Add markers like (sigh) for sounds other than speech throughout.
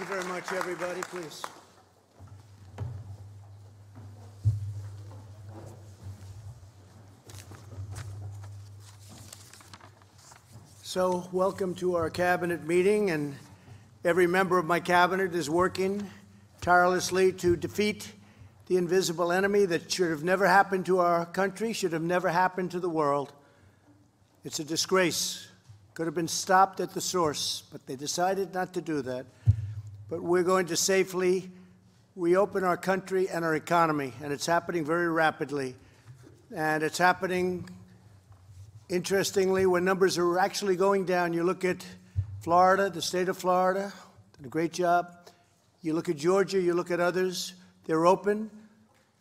you very much, everybody. Please. So, welcome to our cabinet meeting, and every member of my cabinet is working tirelessly to defeat the invisible enemy that should have never happened to our country, should have never happened to the world. It's a disgrace. Could have been stopped at the source, but they decided not to do that. But we're going to safely reopen our country and our economy, and it's happening very rapidly. And it's happening Interestingly, when numbers are actually going down, you look at Florida, the state of Florida, did a great job. You look at Georgia, you look at others, they're open,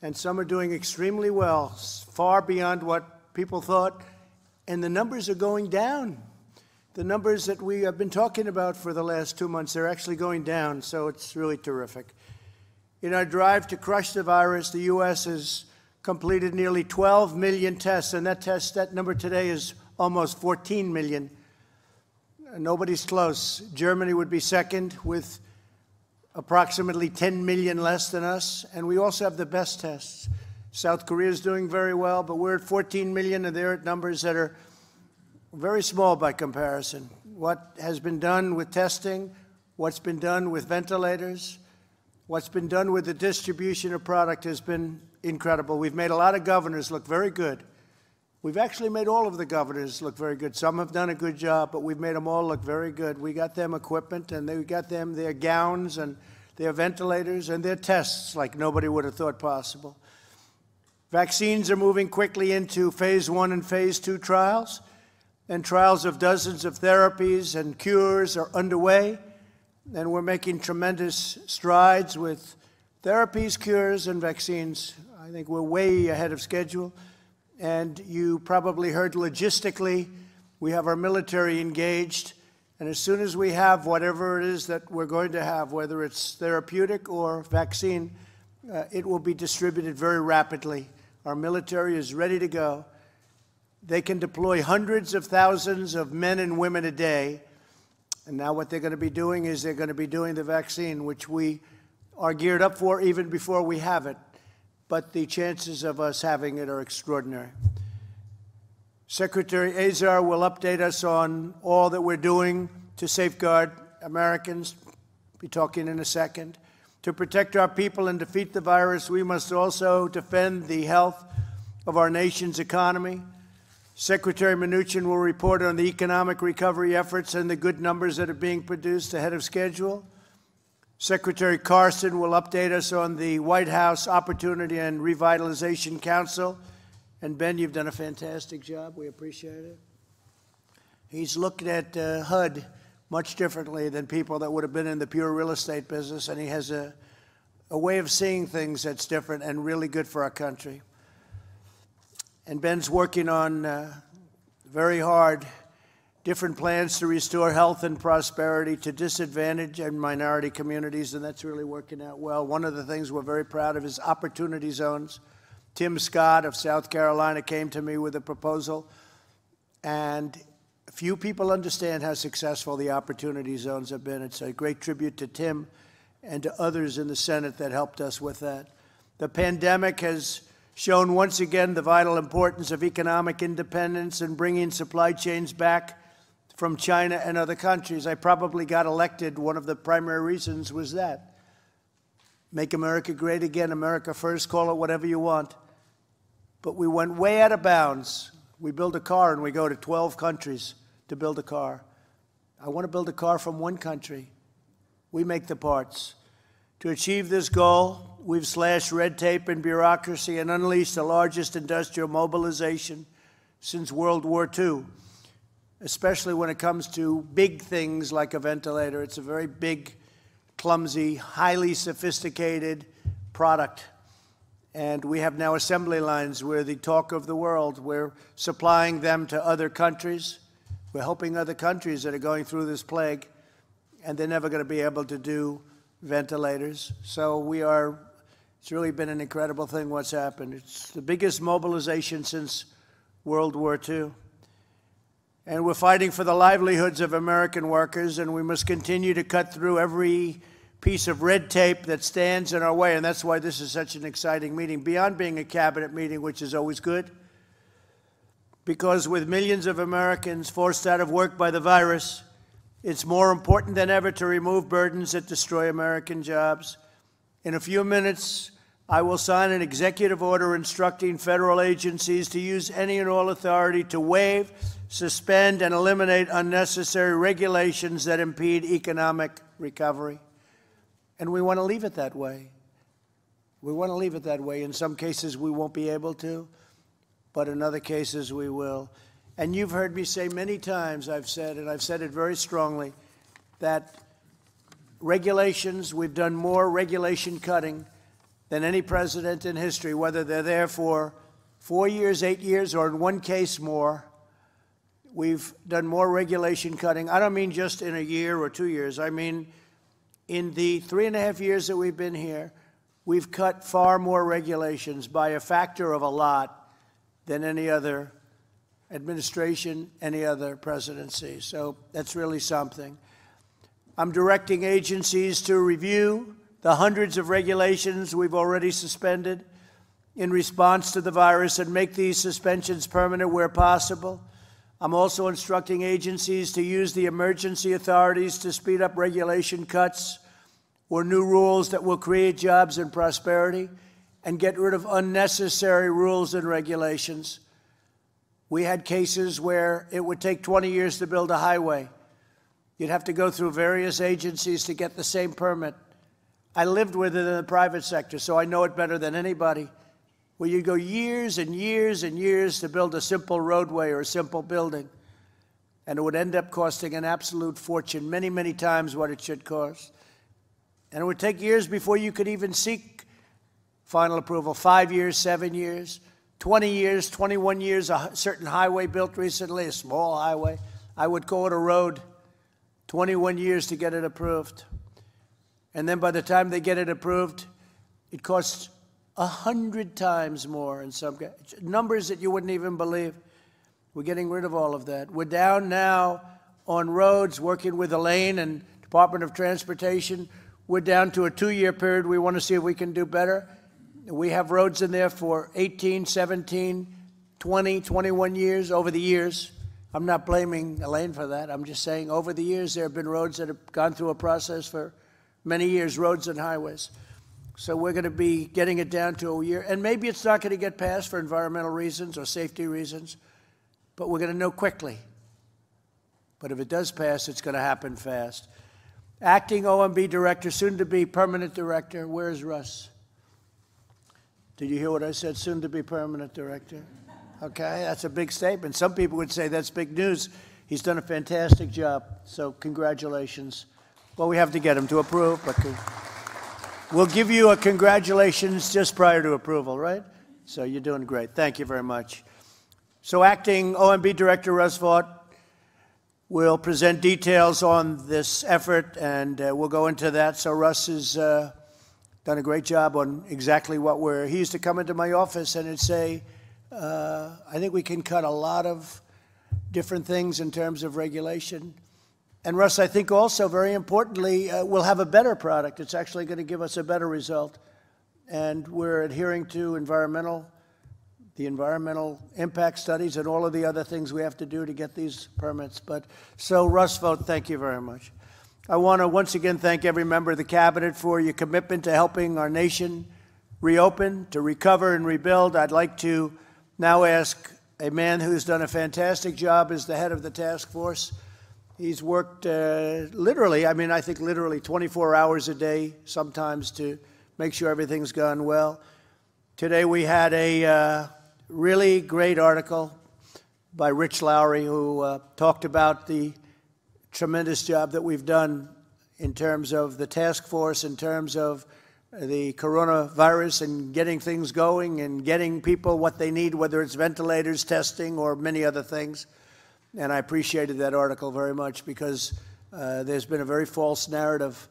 and some are doing extremely well, far beyond what people thought, and the numbers are going down. The numbers that we have been talking about for the last two months, they're actually going down, so it's really terrific. In our drive to crush the virus, the U.S. has completed nearly 12 million tests, and that test, that number today is almost 14 million. Nobody's close. Germany would be second with approximately 10 million less than us, and we also have the best tests. South Korea is doing very well, but we're at 14 million, and they're at numbers that are very small by comparison. What has been done with testing, what's been done with ventilators, what's been done with the distribution of product has been incredible. We've made a lot of governors look very good. We've actually made all of the governors look very good. Some have done a good job, but we've made them all look very good. We got them equipment, and we got them their gowns and their ventilators and their tests like nobody would have thought possible. Vaccines are moving quickly into phase one and phase two trials, and trials of dozens of therapies and cures are underway, and we're making tremendous strides with therapies, cures, and vaccines I think we're way ahead of schedule. And you probably heard logistically, we have our military engaged. And as soon as we have whatever it is that we're going to have, whether it's therapeutic or vaccine, uh, it will be distributed very rapidly. Our military is ready to go. They can deploy hundreds of thousands of men and women a day. And now what they're going to be doing is they're going to be doing the vaccine, which we are geared up for even before we have it but the chances of us having it are extraordinary. Secretary Azar will update us on all that we're doing to safeguard Americans. Be talking in a second. To protect our people and defeat the virus, we must also defend the health of our nation's economy. Secretary Mnuchin will report on the economic recovery efforts and the good numbers that are being produced ahead of schedule. Secretary Carson will update us on the White House Opportunity and Revitalization Council. And Ben, you've done a fantastic job. We appreciate it. He's looked at uh, HUD much differently than people that would have been in the pure real estate business, and he has a, a way of seeing things that's different and really good for our country. And Ben's working on uh, very hard different plans to restore health and prosperity to disadvantaged and minority communities, and that's really working out well. One of the things we're very proud of is opportunity zones. Tim Scott of South Carolina came to me with a proposal, and few people understand how successful the opportunity zones have been. It's a great tribute to Tim and to others in the Senate that helped us with that. The pandemic has shown once again the vital importance of economic independence and bringing supply chains back from China and other countries. I probably got elected. One of the primary reasons was that. Make America great again, America first, call it whatever you want. But we went way out of bounds. We build a car and we go to 12 countries to build a car. I want to build a car from one country. We make the parts. To achieve this goal, we've slashed red tape and bureaucracy and unleashed the largest industrial mobilization since World War II especially when it comes to big things like a ventilator. It's a very big, clumsy, highly sophisticated product. And we have now assembly lines. We're the talk of the world. We're supplying them to other countries. We're helping other countries that are going through this plague, and they're never going to be able to do ventilators. So we are, it's really been an incredible thing what's happened. It's the biggest mobilization since World War II. And we're fighting for the livelihoods of American workers, and we must continue to cut through every piece of red tape that stands in our way, and that's why this is such an exciting meeting, beyond being a cabinet meeting, which is always good, because with millions of Americans forced out of work by the virus, it's more important than ever to remove burdens that destroy American jobs. In a few minutes, I will sign an executive order instructing federal agencies to use any and all authority to waive, suspend, and eliminate unnecessary regulations that impede economic recovery. And we want to leave it that way. We want to leave it that way. In some cases, we won't be able to, but in other cases, we will. And you've heard me say many times, I've said, and I've said it very strongly, that regulations, we've done more regulation cutting than any president in history, whether they're there for four years, eight years, or in one case more. We've done more regulation cutting. I don't mean just in a year or two years. I mean in the three and a half years that we've been here, we've cut far more regulations by a factor of a lot than any other administration, any other presidency. So that's really something. I'm directing agencies to review the hundreds of regulations we've already suspended in response to the virus and make these suspensions permanent where possible. I'm also instructing agencies to use the emergency authorities to speed up regulation cuts or new rules that will create jobs and prosperity and get rid of unnecessary rules and regulations. We had cases where it would take 20 years to build a highway. You'd have to go through various agencies to get the same permit. I lived with it in the private sector, so I know it better than anybody where you go years and years and years to build a simple roadway or a simple building. And it would end up costing an absolute fortune, many, many times what it should cost. And it would take years before you could even seek final approval five years, seven years, 20 years, 21 years, a certain highway built recently, a small highway. I would call it a road, 21 years to get it approved. And then by the time they get it approved, it costs a hundred times more in some numbers that you wouldn't even believe. We're getting rid of all of that. We're down now on roads, working with Elaine and Department of Transportation. We're down to a two-year period. We want to see if we can do better. We have roads in there for 18, 17, 20, 21 years over the years. I'm not blaming Elaine for that. I'm just saying over the years there have been roads that have gone through a process for many years, roads and highways. So we're going to be getting it down to a year. And maybe it's not going to get passed for environmental reasons or safety reasons, but we're going to know quickly. But if it does pass, it's going to happen fast. Acting OMB director, soon to be permanent director. Where's Russ? Did you hear what I said? Soon to be permanent director. Okay, that's a big statement. Some people would say that's big news. He's done a fantastic job. So congratulations. Well, we have to get him to approve, but. We'll give you a congratulations just prior to approval, right? So you're doing great. Thank you very much. So acting OMB Director Russ Vought will present details on this effort, and uh, we'll go into that. So Russ has uh, done a great job on exactly what we're. He used to come into my office and he'd say, uh, "I think we can cut a lot of different things in terms of regulation." And Russ, I think also very importantly, uh, we'll have a better product. It's actually going to give us a better result. And we're adhering to environmental, the environmental impact studies and all of the other things we have to do to get these permits. But so Russ Vought, thank you very much. I want to once again thank every member of the cabinet for your commitment to helping our nation reopen, to recover and rebuild. I'd like to now ask a man who's done a fantastic job as the head of the task force, He's worked uh, literally, I mean, I think literally 24 hours a day sometimes to make sure everything's gone well. Today we had a uh, really great article by Rich Lowry who uh, talked about the tremendous job that we've done in terms of the task force, in terms of the coronavirus and getting things going and getting people what they need, whether it's ventilators, testing, or many other things. And I appreciated that article very much because uh, there's been a very false narrative.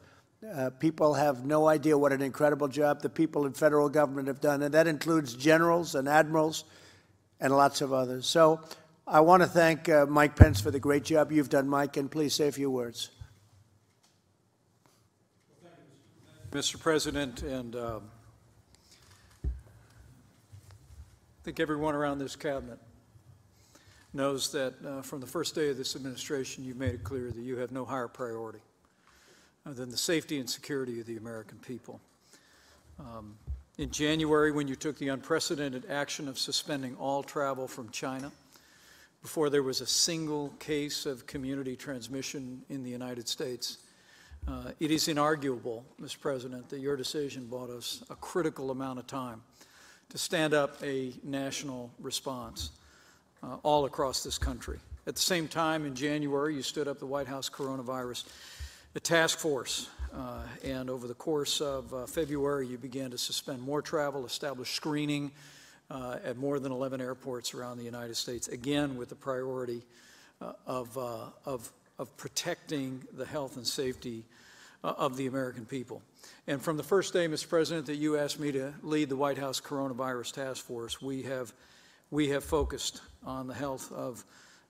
Uh, people have no idea what an incredible job the people in federal government have done, and that includes generals and admirals and lots of others. So I want to thank uh, Mike Pence for the great job you've done, Mike, and please say a few words. Well, thank you, Mr. President, and um, I think everyone around this cabinet knows that uh, from the first day of this administration, you've made it clear that you have no higher priority uh, than the safety and security of the American people. Um, In January, when you took the unprecedented action of suspending all travel from China, before there was a single case of community transmission in the United States, uh, It is inarguable, Mr. President, that your decision bought us a critical amount of time to stand up a national response uh, all across this country. At the same time, in January, you stood up the White House Coronavirus Task Force, uh, and over the course of uh, February, you began to suspend more travel, establish screening uh, at more than 11 airports around the United States, again with the priority uh, of, of of protecting the health and safety uh, of the American people. And from the first day, Mr. President, that you asked me to lead the White House Coronavirus Task Force, we have, we have focused on the health of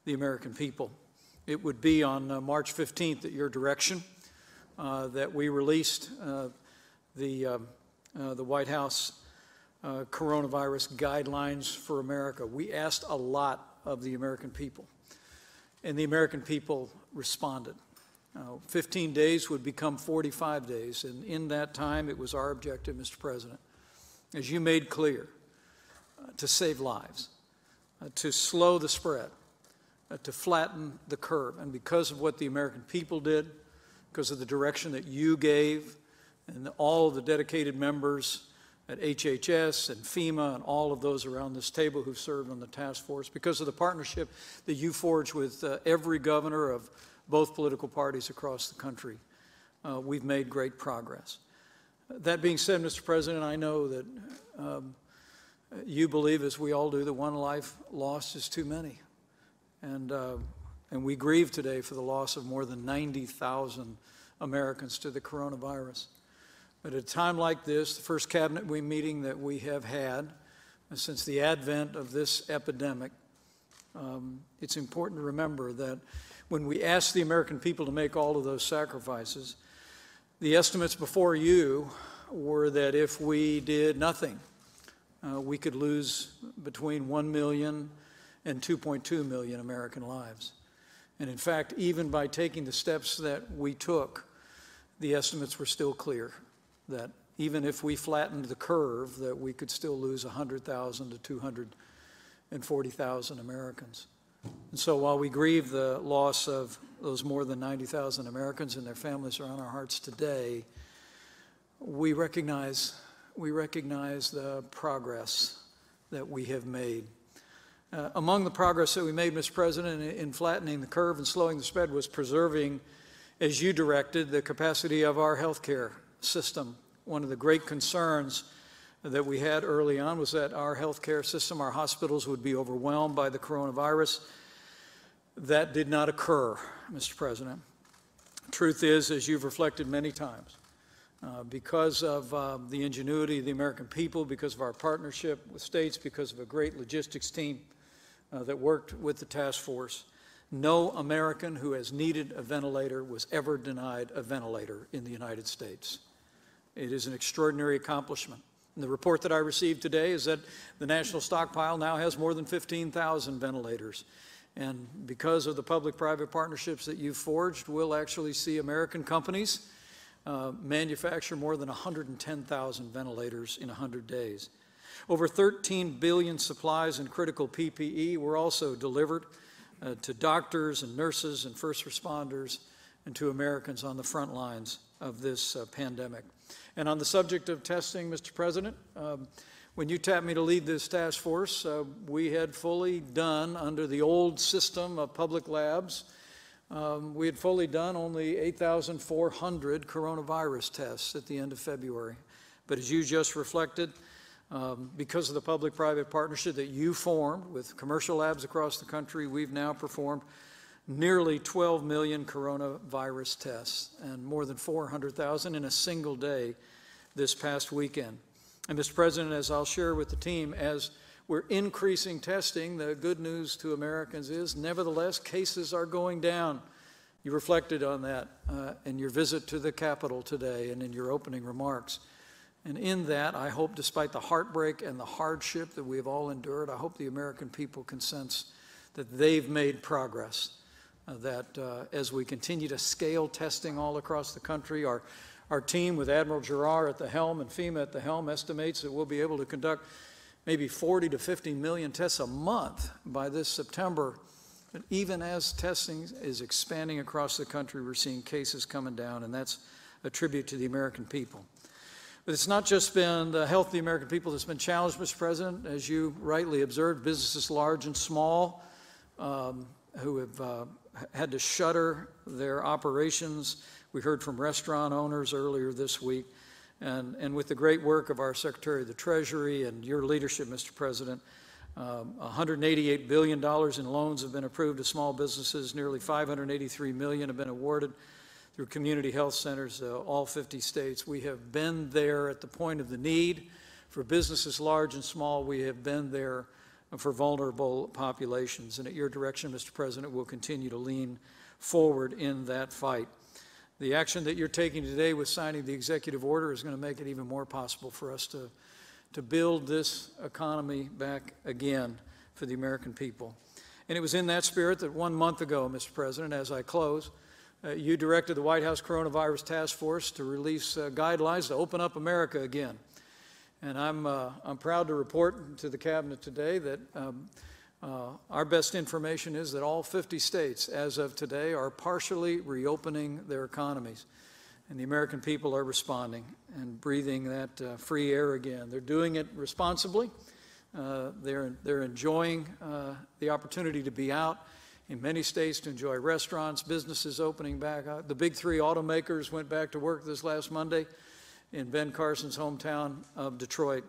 the American people. It would be on uh, March 15th at your direction uh, that we released uh, the, um, uh, the White House uh, coronavirus guidelines for America. We asked a lot of the American people. And the American people responded. Uh, 15 days would become 45 days, and in that time, it was our objective, Mr. President, as you made clear, uh, to save lives, uh, to slow the spread, uh, to flatten the curve. And because of what the American people did, because of the direction that you gave, and all the dedicated members at HHS and FEMA and all of those around this table who've served on the task force, because of the partnership that you forged with uh, every governor of both political parties across the country, uh, we've made great progress. That being said, Mr. President, I know that um, you believe, as we all do, that one life lost is too many. And, uh, and we grieve today for the loss of more than 90,000 Americans to the coronavirus. But at a time like this, the first cabinet meeting that we have had since the advent of this epidemic, um, it's important to remember that when we asked the American people to make all of those sacrifices, the estimates before you were that if we did nothing, uh, we could lose between 1 million and 2.2 million American lives. And in fact, even by taking the steps that we took, the estimates were still clear that even if we flattened the curve, that we could still lose 100,000 to 240,000 Americans. And so while we grieve the loss of those more than 90,000 Americans and their families are on our hearts today, we recognize, we recognize the progress that we have made. Uh, among the progress that we made, Mr. President, in, in flattening the curve and slowing the spread was preserving, as you directed, the capacity of our healthcare system. One of the great concerns that we had early on was that our healthcare system, our hospitals would be overwhelmed by the coronavirus. That did not occur, Mr. President. Truth is, as you've reflected many times, uh, because of uh, the ingenuity of the American people, because of our partnership with states, because of a great logistics team uh, that worked with the task force, no American who has needed a ventilator was ever denied a ventilator in the United States. It is an extraordinary accomplishment. And the report that I received today is that the national stockpile now has more than 15,000 ventilators. And because of the public-private partnerships that you've forged, we'll actually see American companies uh, manufacture more than 110,000 ventilators in 100 days. Over 13 billion supplies and critical PPE were also delivered uh, to doctors and nurses and first responders and to Americans on the front lines of this uh, pandemic. And on the subject of testing, Mr. President, um, when you tapped me to lead this task force, uh, we had fully done, under the old system of public labs, um, we had fully done only 8,400 coronavirus tests at the end of February. But as you just reflected, um, because of the public private partnership that you formed with commercial labs across the country, we've now performed nearly 12 million coronavirus tests and more than 400,000 in a single day this past weekend. And Mr. President, as I'll share with the team, as we're increasing testing, the good news to Americans is nevertheless, cases are going down. You reflected on that uh, in your visit to the Capitol today and in your opening remarks. And in that, I hope, despite the heartbreak and the hardship that we have all endured, I hope the American people can sense that they've made progress. That uh, as we continue to scale testing all across the country, our, our team with Admiral Giroir at the helm and FEMA at the helm estimates that we'll be able to conduct maybe 40 to 50 million tests a month by this September. But even as testing is expanding across the country, we're seeing cases coming down, and that's a tribute to the American people. But it's not just been the health of the American people that's been challenged, Mr. President. As you rightly observed, businesses large and small um, who have uh, had to shutter their operations. We heard from restaurant owners earlier this week. And, and with the great work of our Secretary of the Treasury and your leadership, Mr. President, um, $188 billion in loans have been approved to small businesses. Nearly 583 million have been awarded through community health centers, uh, all 50 states. We have been there at the point of the need for businesses large and small. We have been there for vulnerable populations. And at your direction, Mr. President, we'll continue to lean forward in that fight. The action that you're taking today with signing the executive order is going to make it even more possible for us to, to build this economy back again for the American people. And it was in that spirit that one month ago, Mr. President, as I close, uh, you directed the White House Coronavirus Task Force to release uh, guidelines to open up America again. And I'm, uh, I'm proud to report to the Cabinet today that um, uh, our best information is that all 50 states, as of today, are partially reopening their economies. And the American people are responding and breathing that uh, free air again. They're doing it responsibly. Uh, they're, they're enjoying uh, the opportunity to be out in many states to enjoy restaurants, businesses opening back. The big three automakers went back to work this last Monday in Ben Carson's hometown of Detroit.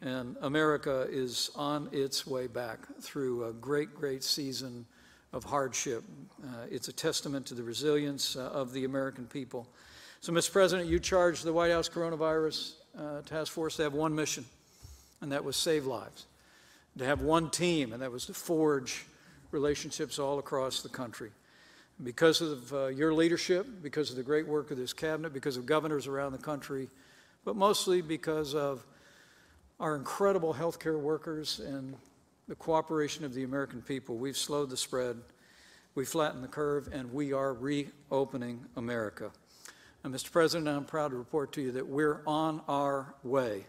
And America is on its way back through a great, great season of hardship. Uh, it's a testament to the resilience uh, of the American people. So, Mr. President, you charged the White House Coronavirus uh, Task Force to have one mission, and that was save lives, to have one team, and that was to forge relationships all across the country. Because of uh, your leadership, because of the great work of this cabinet, because of governors around the country, but mostly because of our incredible healthcare workers and the cooperation of the American people, we've slowed the spread, we flattened the curve, and we are reopening America. And Mr. President, I'm proud to report to you that we're on our way.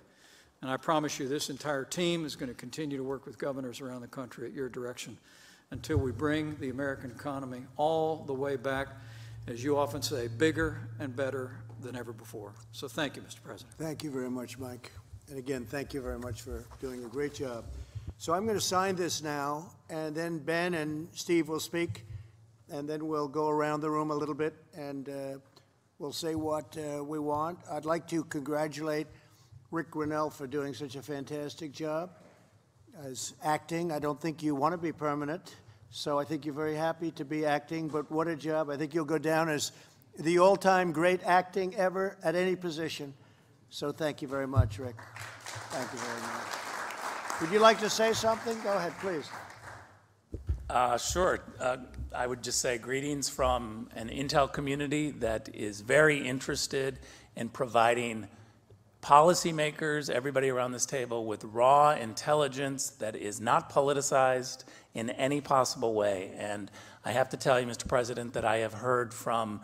And I promise you, this entire team is going to continue to work with governors around the country at your direction until we bring the American economy all the way back, as you often say, bigger and better than ever before. So thank you, Mr. President. Thank you very much, Mike. And again, thank you very much for doing a great job. So I'm going to sign this now, and then Ben and Steve will speak, and then we'll go around the room a little bit, and uh, we'll say what uh, we want. I'd like to congratulate Rick Grenell for doing such a fantastic job as acting. I don't think you want to be permanent, so I think you're very happy to be acting, but what a job. I think you'll go down as the all-time great acting ever at any position. So thank you very much, Rick. Thank you very much. Would you like to say something? Go ahead, please. Uh, sure. Uh, I would just say greetings from an Intel community that is very interested in providing policymakers, everybody around this table, with raw intelligence that is not politicized in any possible way. And I have to tell you, Mr. President, that I have heard from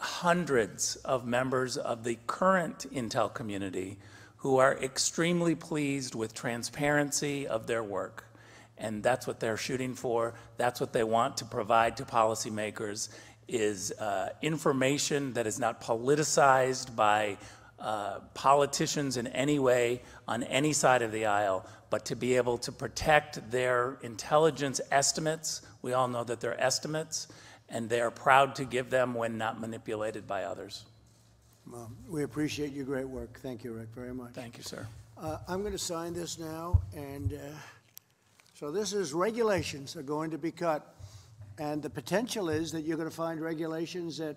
hundreds of members of the current Intel community who are extremely pleased with transparency of their work. And that's what they're shooting for. That's what they want to provide to policymakers is uh, information that is not politicized by uh, politicians in any way on any side of the aisle, but to be able to protect their intelligence estimates. We all know that they're estimates, and they are proud to give them when not manipulated by others. Well, we appreciate your great work. Thank you, Rick, very much. Thank you, sir. Uh, I'm going to sign this now, and uh, so this is regulations are going to be cut. And the potential is that you're going to find regulations that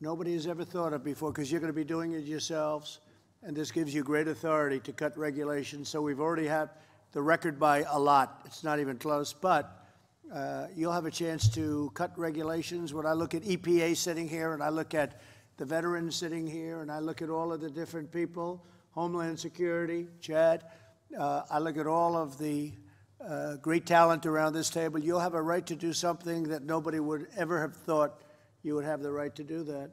nobody has ever thought of before because you're going to be doing it yourselves. And this gives you great authority to cut regulations. So we've already had the record by a lot. It's not even close. But uh, you'll have a chance to cut regulations. When I look at EPA sitting here, and I look at the veterans sitting here, and I look at all of the different people, Homeland Security, Chad, uh, I look at all of the uh, great talent around this table, you'll have a right to do something that nobody would ever have thought you would have the right to do that.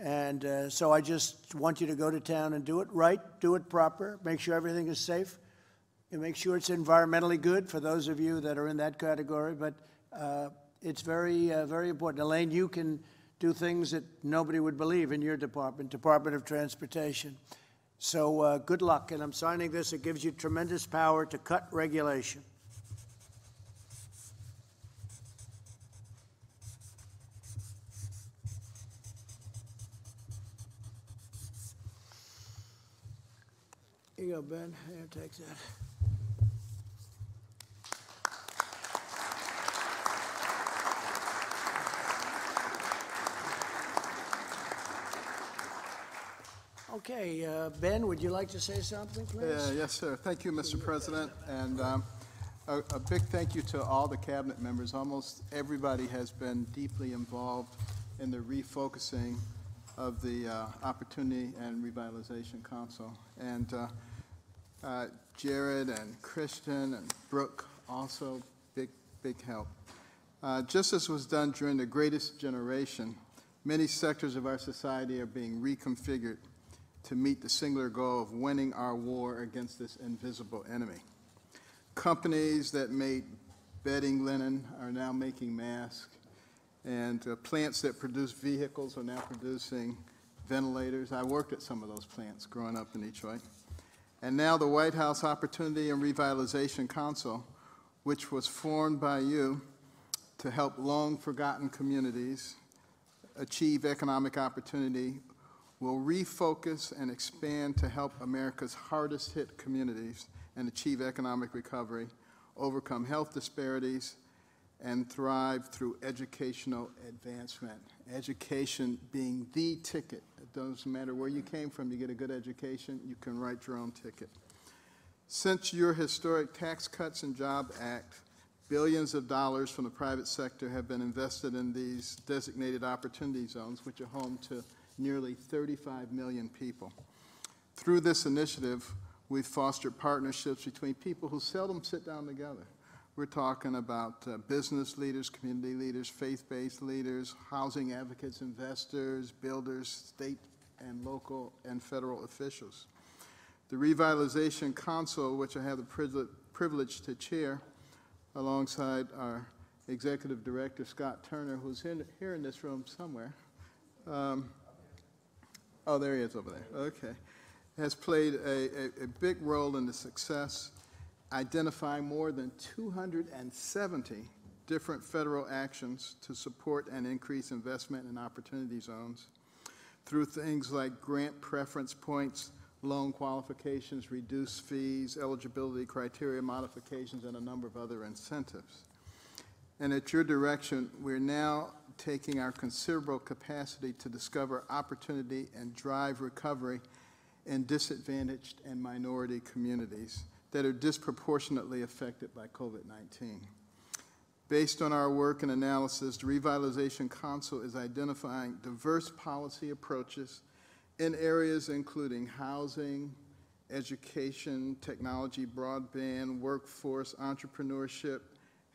And uh, so I just want you to go to town and do it right, do it proper, make sure everything is safe, and make sure it's environmentally good for those of you that are in that category. But uh, it's very, uh, very important. Elaine, you can do things that nobody would believe in your department, Department of Transportation. So uh, good luck. And I'm signing this. It gives you tremendous power to cut regulation. Go, Ben. Here, take that. Okay, uh, Ben, would you like to say something, please? Yeah, yes, sir. Thank you, Mr. President, and um, a a big thank you to all the cabinet members. Almost everybody has been deeply involved in the refocusing of the uh, Opportunity and Revitalization Council. And uh, uh, Jared and Christian and Brooke also, big, big help. Uh, Just as was done during the greatest generation, many sectors of our society are being reconfigured to meet the singular goal of winning our war against this invisible enemy. Companies that made bedding linen are now making masks, and uh, plants that produce vehicles are now producing ventilators. I worked at some of those plants growing up in Detroit. And now the White House Opportunity and Revitalization Council, which was formed by you to help long-forgotten communities achieve economic opportunity, will refocus and expand to help America's hardest-hit communities and achieve economic recovery, overcome health disparities, and thrive through educational advancement. Education being the ticket. It doesn't matter where you came from, you get a good education, you can write your own ticket. Since your historic Tax Cuts and Job Act, billions of dollars from the private sector have been invested in these designated opportunity zones, which are home to nearly 35 million people. Through this initiative, we've fostered partnerships between people who seldom sit down together. We're talking about uh, business leaders, community leaders, faith-based leaders, housing advocates, investors, builders, state and local and federal officials. The Revitalization Council, which I have the privilege to chair, alongside our Executive Director, Scott Turner, who's in, here in this room somewhere. Um, Oh, there he is over there. Okay. Has played a, a, a big role in the success, identifying more than 270 different federal actions to support and increase investment in opportunity zones through things like grant preference points, loan qualifications, reduced fees, eligibility criteria modifications, and a number of other incentives. And at your direction, we're now taking our considerable capacity to discover opportunity and drive recovery in disadvantaged and minority communities that are disproportionately affected by COVID-19. Based on our work and analysis, the Revitalization Council is identifying diverse policy approaches in areas including housing, education, technology, broadband, workforce, entrepreneurship,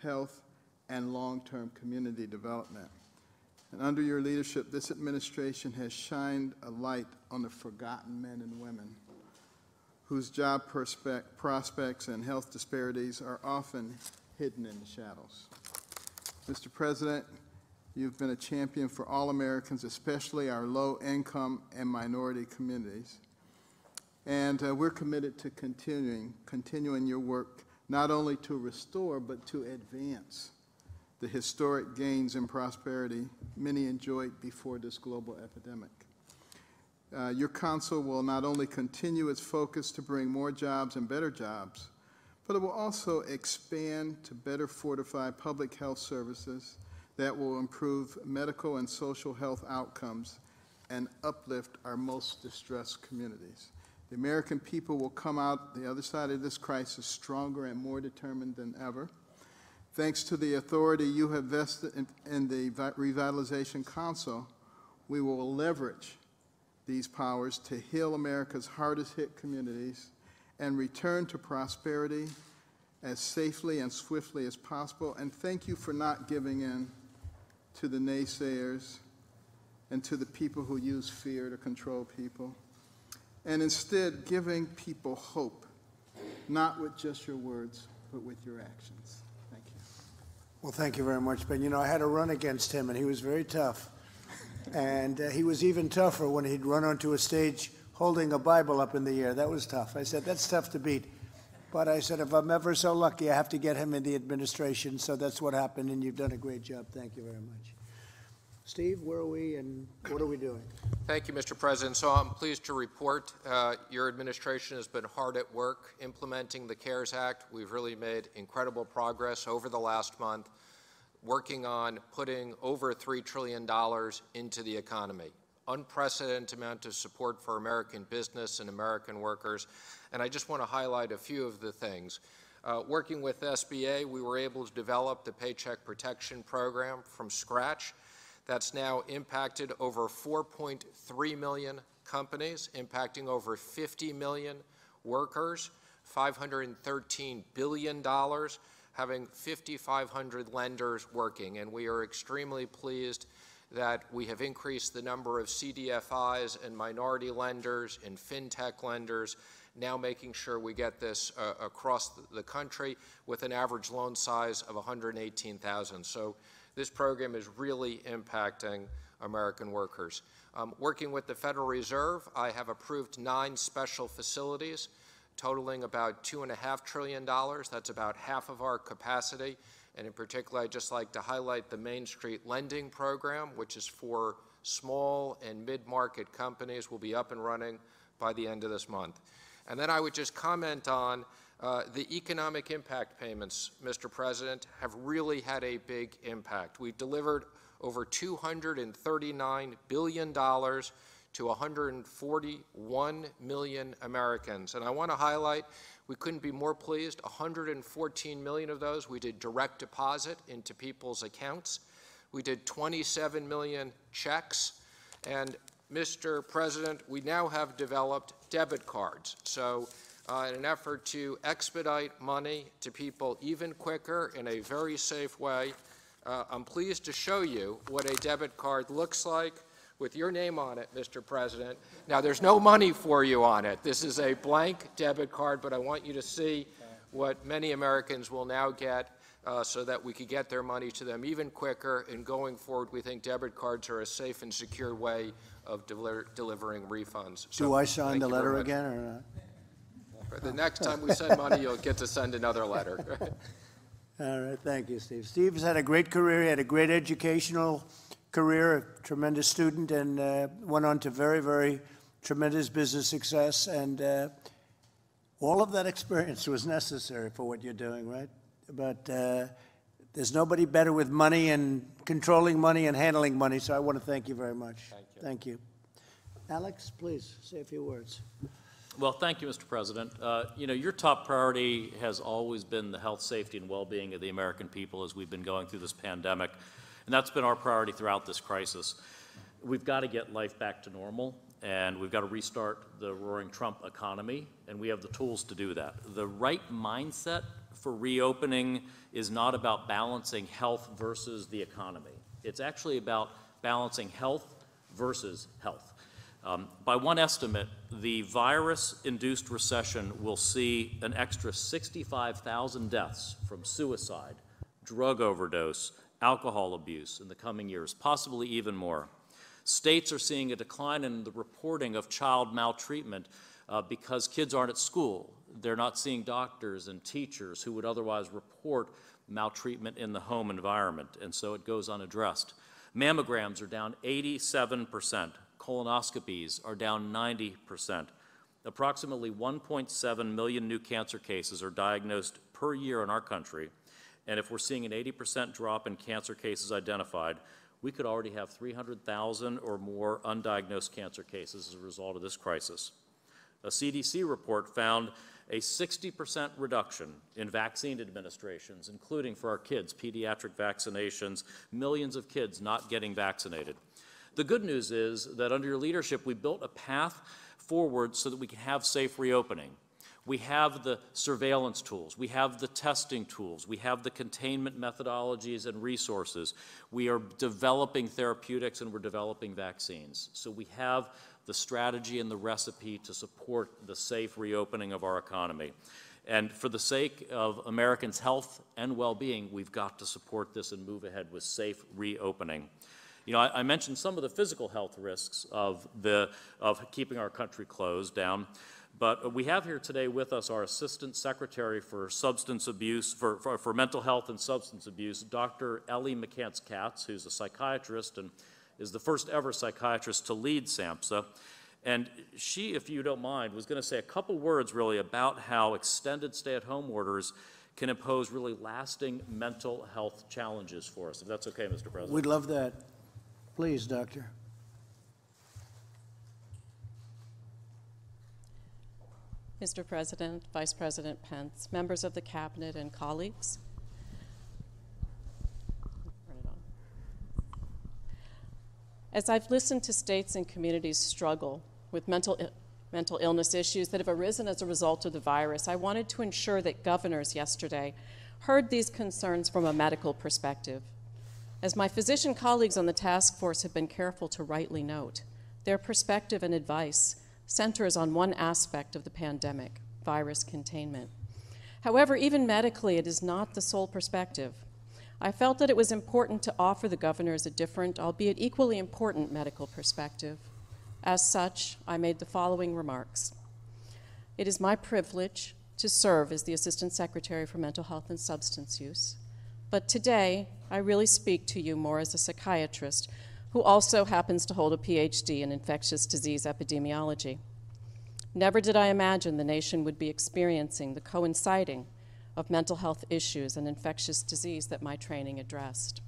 health, and long-term community development. And under your leadership, this administration has shined a light on the forgotten men and women whose job prospect, prospects and health disparities are often hidden in the shadows. Mr. President, you've been a champion for all Americans, especially our low-income and minority communities. And uh, we're committed to continuing, continuing your work not only to restore, but to advance the historic gains and prosperity many enjoyed before this global epidemic. Uh, your council will not only continue its focus to bring more jobs and better jobs, but it will also expand to better fortify public health services that will improve medical and social health outcomes and uplift our most distressed communities. The American people will come out the other side of this crisis stronger and more determined than ever Thanks to the authority you have vested in- in the Revitalization Council, we will leverage these powers to heal America's hardest-hit communities and return to prosperity as safely and swiftly as possible. And thank you for not giving in to the naysayers and to the people who use fear to control people, and instead giving people hope, not with just your words, but with your actions. Thank you. Well, thank you very much, Ben. You know, I had a run against him, and he was very tough. And uh, he was even tougher when he'd run onto a stage holding a Bible up in the air. That was tough. I said, that's tough to beat. But I said, if I'm ever so lucky, I have to get him in the administration. So that's what happened, and you've done a great job. Thank you very much. Steve, where are we, and what are we doing? Thank you, Mr. President. So I'm pleased to report uh, your administration has been hard at work implementing the CARES Act. We've really made incredible progress over the last month, working on putting over $3 trillion into the economy. Unprecedented amount of support for American business and American workers. And I just want to highlight a few of the things. Uh, working with SBA, we were able to develop the Paycheck Protection Program from scratch. That's now impacted over 4.3 million companies, impacting over 50 million workers, $513 billion, having 5,500 lenders working. And we are extremely pleased that we have increased the number of CDFIs and minority lenders and fintech lenders, now making sure we get this uh, across the country with an average loan size of 118,000. So this program is really impacting American workers. Um, working with the Federal Reserve, I have approved nine special facilities totaling about $2.5 trillion. That's about half of our capacity. And in particular, I'd just like to highlight the Main Street Lending Program, which is for small and mid-market companies, will be up and running by the end of this month. And then I would just comment on uh, the economic impact payments, Mr. President, have really had a big impact. We've delivered over $239 billion to 141 million Americans. And I want to highlight, we couldn't be more pleased, 114 million of those we did direct deposit into people's accounts. We did 27 million checks. And Mr. President, we now have developed debit cards. So uh, in an effort to expedite money to people even quicker in a very safe way. Uh, I'm pleased to show you what a debit card looks like with your name on it, Mr. President. Now, there's no money for you on it. This is a blank debit card, but I want you to see what many Americans will now get uh, so that we could get their money to them even quicker. And going forward, we think debit cards are a safe and secure way of deli delivering refunds. So Do I sign the letter again, or not? The next time we send money, you'll get to send another letter. (laughs) All right, thank you, Steve. Steve has had a great career. He had a great educational career, a tremendous student, and uh, went on to very, very tremendous business success. And uh, all of that experience was necessary for what you're doing, right? But uh, there's nobody better with money and controlling money and handling money, so I want to thank you very much. Thank you. Thank you. Alex, please say a few words. Well, thank you, Mr. President. Uh, You know, your top priority has always been the health, safety, and well-being of the American people as we've been going through this pandemic, and that's been our priority throughout this crisis. We've got to get life back to normal, and we've got to restart the roaring Trump economy, and we have the tools to do that. The right mindset for reopening is not about balancing health versus the economy. It's actually about balancing health versus health. Um, by one estimate, the virus-induced recession will see an extra 65,000 deaths from suicide, drug overdose, alcohol abuse in the coming years, possibly even more. States are seeing a decline in the reporting of child maltreatment uh, because kids aren't at school. They're not seeing doctors and teachers who would otherwise report maltreatment in the home environment, and so it goes unaddressed. Mammograms are down 87 percent colonoscopies are down 90%. Approximately 1.7 million new cancer cases are diagnosed per year in our country, and if we're seeing an 80% drop in cancer cases identified, we could already have 300,000 or more undiagnosed cancer cases as a result of this crisis. A CDC report found a 60% reduction in vaccine administrations, including for our kids, pediatric vaccinations, millions of kids not getting vaccinated. The good news is that under your leadership, we built a path forward so that we can have safe reopening. We have the surveillance tools, we have the testing tools, we have the containment methodologies and resources. We are developing therapeutics and we're developing vaccines. So we have the strategy and the recipe to support the safe reopening of our economy. And for the sake of Americans' health and well-being, we've got to support this and move ahead with safe reopening. You know, I, I, mentioned some of the physical health risks of, the, of keeping our country closed down. But we have here today with us our Assistant Secretary for Substance Abuse, for, for, for Mental Health and Substance Abuse, Dr. Ellie McCance-Katz, who's a psychiatrist and is the first ever psychiatrist to lead SAMHSA. And she, if you don't mind, was going to say a couple words really about how extended stay at home orders can impose really lasting mental health challenges for us, if that's okay, Mr. President. We'd love that. Please, Doctor. Mr. President, Vice President Pence, members of the Cabinet, and colleagues. As I've listened to states and communities struggle with mental, mental illness issues that have arisen as a result of the virus, I wanted to ensure that governors yesterday heard these concerns from a medical perspective. As my physician colleagues on the task force have been careful to rightly note, their perspective and advice centers on one aspect of the pandemic virus containment. However, even medically, it is not the sole perspective. I felt that it was important to offer the governors a different, albeit equally important, medical perspective. As such, I made the following remarks. It is my privilege to serve as the Assistant Secretary for Mental Health and Substance Use, but today I really speak to you more as a psychiatrist who also happens to hold a PhD in infectious disease epidemiology. Never did I imagine the nation would be experiencing the coinciding of mental health issues and infectious disease that my training addressed.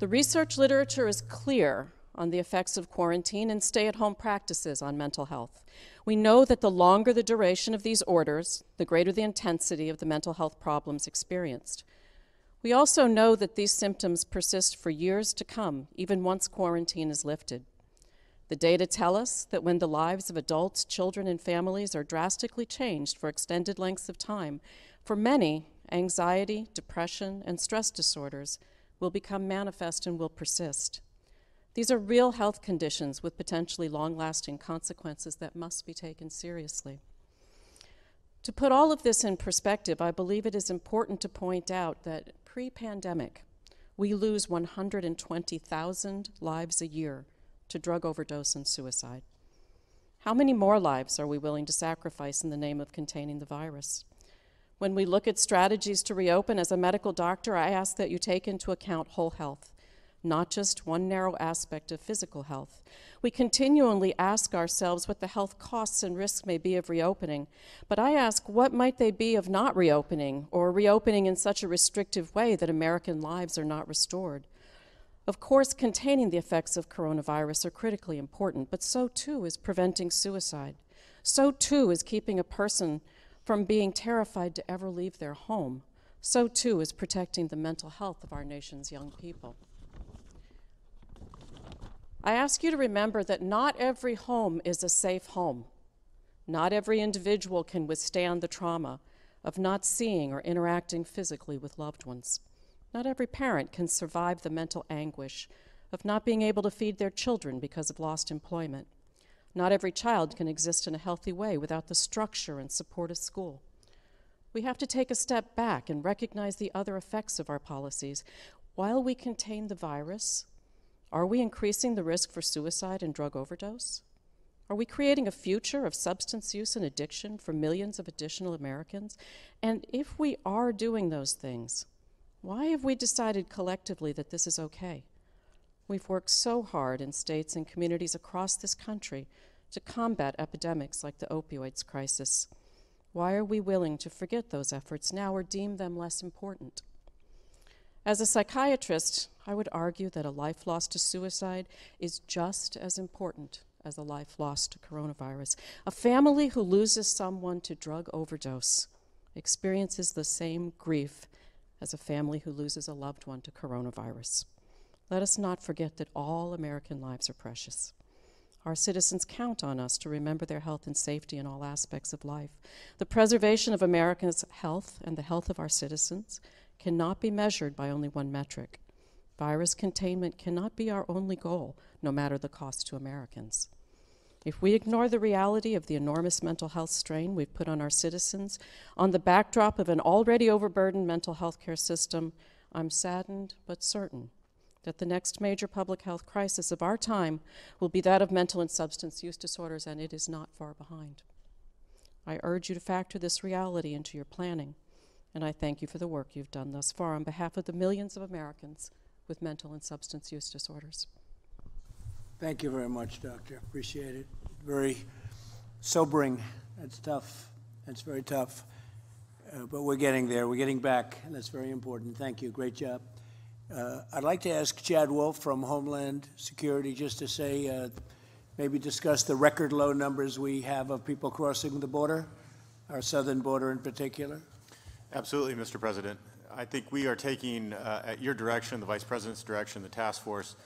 The research literature is clear on the effects of quarantine and stay at home practices on mental health. We know that the longer the duration of these orders, the greater the intensity of the mental health problems experienced. We also know that these symptoms persist for years to come, even once quarantine is lifted. The data tell us that when the lives of adults, children, and families are drastically changed for extended lengths of time, for many, anxiety, depression, and stress disorders will become manifest and will persist. These are real health conditions with potentially long lasting consequences that must be taken seriously. To put all of this in perspective, I believe it is important to point out that pre pandemic, we lose 120,000 lives a year to drug overdose and suicide. How many more lives are we willing to sacrifice in the name of containing the virus? When we look at strategies to reopen, as a medical doctor, I ask that you take into account whole health not just one narrow aspect of physical health. We continually ask ourselves what the health costs and risks may be of reopening, but I ask what might they be of not reopening or reopening in such a restrictive way that American lives are not restored. Of course, containing the effects of coronavirus are critically important, but so too is preventing suicide. So too is keeping a person from being terrified to ever leave their home. So too is protecting the mental health of our nation's young people. I ask you to remember that not every home is a safe home. Not every individual can withstand the trauma of not seeing or interacting physically with loved ones. Not every parent can survive the mental anguish of not being able to feed their children because of lost employment. Not every child can exist in a healthy way without the structure and support of school. We have to take a step back and recognize the other effects of our policies. While we contain the virus, are we increasing the risk for suicide and drug overdose? Are we creating a future of substance use and addiction for millions of additional Americans? And if we are doing those things, why have we decided collectively that this is okay? We've worked so hard in states and communities across this country to combat epidemics like the opioids crisis. Why are we willing to forget those efforts now or deem them less important? As a psychiatrist, I would argue that a life lost to suicide is just as important as a life lost to coronavirus. A family who loses someone to drug overdose experiences the same grief as a family who loses a loved one to coronavirus. Let us not forget that all American lives are precious. Our citizens count on us to remember their health and safety in all aspects of life. The preservation of America's health and the health of our citizens cannot be measured by only one metric. Virus containment cannot be our only goal, no matter the cost to Americans. If we ignore the reality of the enormous mental health strain we've put on our citizens on the backdrop of an already overburdened mental health care system, I'm saddened but certain that the next major public health crisis of our time will be that of mental and substance use disorders, and it is not far behind. I urge you to factor this reality into your planning, and I thank you for the work you've done thus far on behalf of the millions of Americans with mental and substance use disorders. Thank you very much, Doctor. Appreciate it. Very sobering. That's tough. That's very tough. Uh, but we're getting there. We're getting back, and that's very important. Thank you. Great job. Uh, I'd like to ask Chad Wolf from Homeland Security just to say, uh, maybe discuss the record low numbers we have of people crossing the border, our southern border in particular. Absolutely, Mr. President. I think we are taking, uh, at your direction, the Vice President's direction, the task force,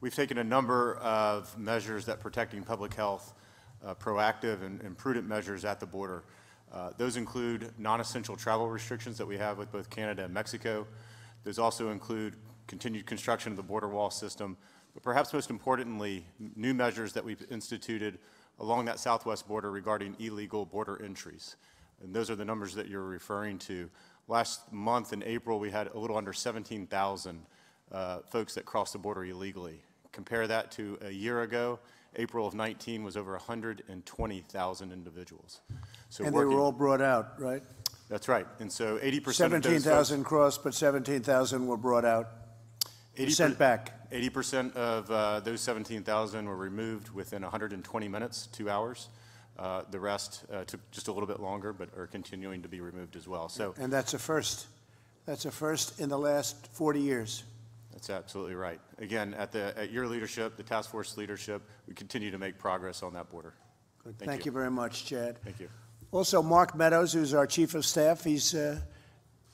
we've taken a number of measures that protecting public health, uh, proactive and, and prudent measures at the border. Uh, those include non-essential travel restrictions that we have with both Canada and Mexico. Those also include continued construction of the border wall system, but perhaps most importantly, new measures that we've instituted along that southwest border regarding illegal border entries. And those are the numbers that you're referring to. Last month in April, we had a little under 17,000 uh, folks that crossed the border illegally. Compare that to a year ago, April of 19 was over 120,000 individuals. So And they were all brought out, right? That's right. And so 80% of 17,000 crossed, but 17,000 were brought out, 80 sent back. 80% of uh, those 17,000 were removed within 120 minutes, two hours. Uh, The rest uh, took just a little bit longer, but are continuing to be removed as well. So And that's a first. That's a first in the last 40 years. that's absolutely right. Again, at the, at your leadership, the task force leadership, we continue to make progress on that border. Thank you very much, Chad. Thank you. Also, Mark Meadows, who's our Chief of Staff, he's uh,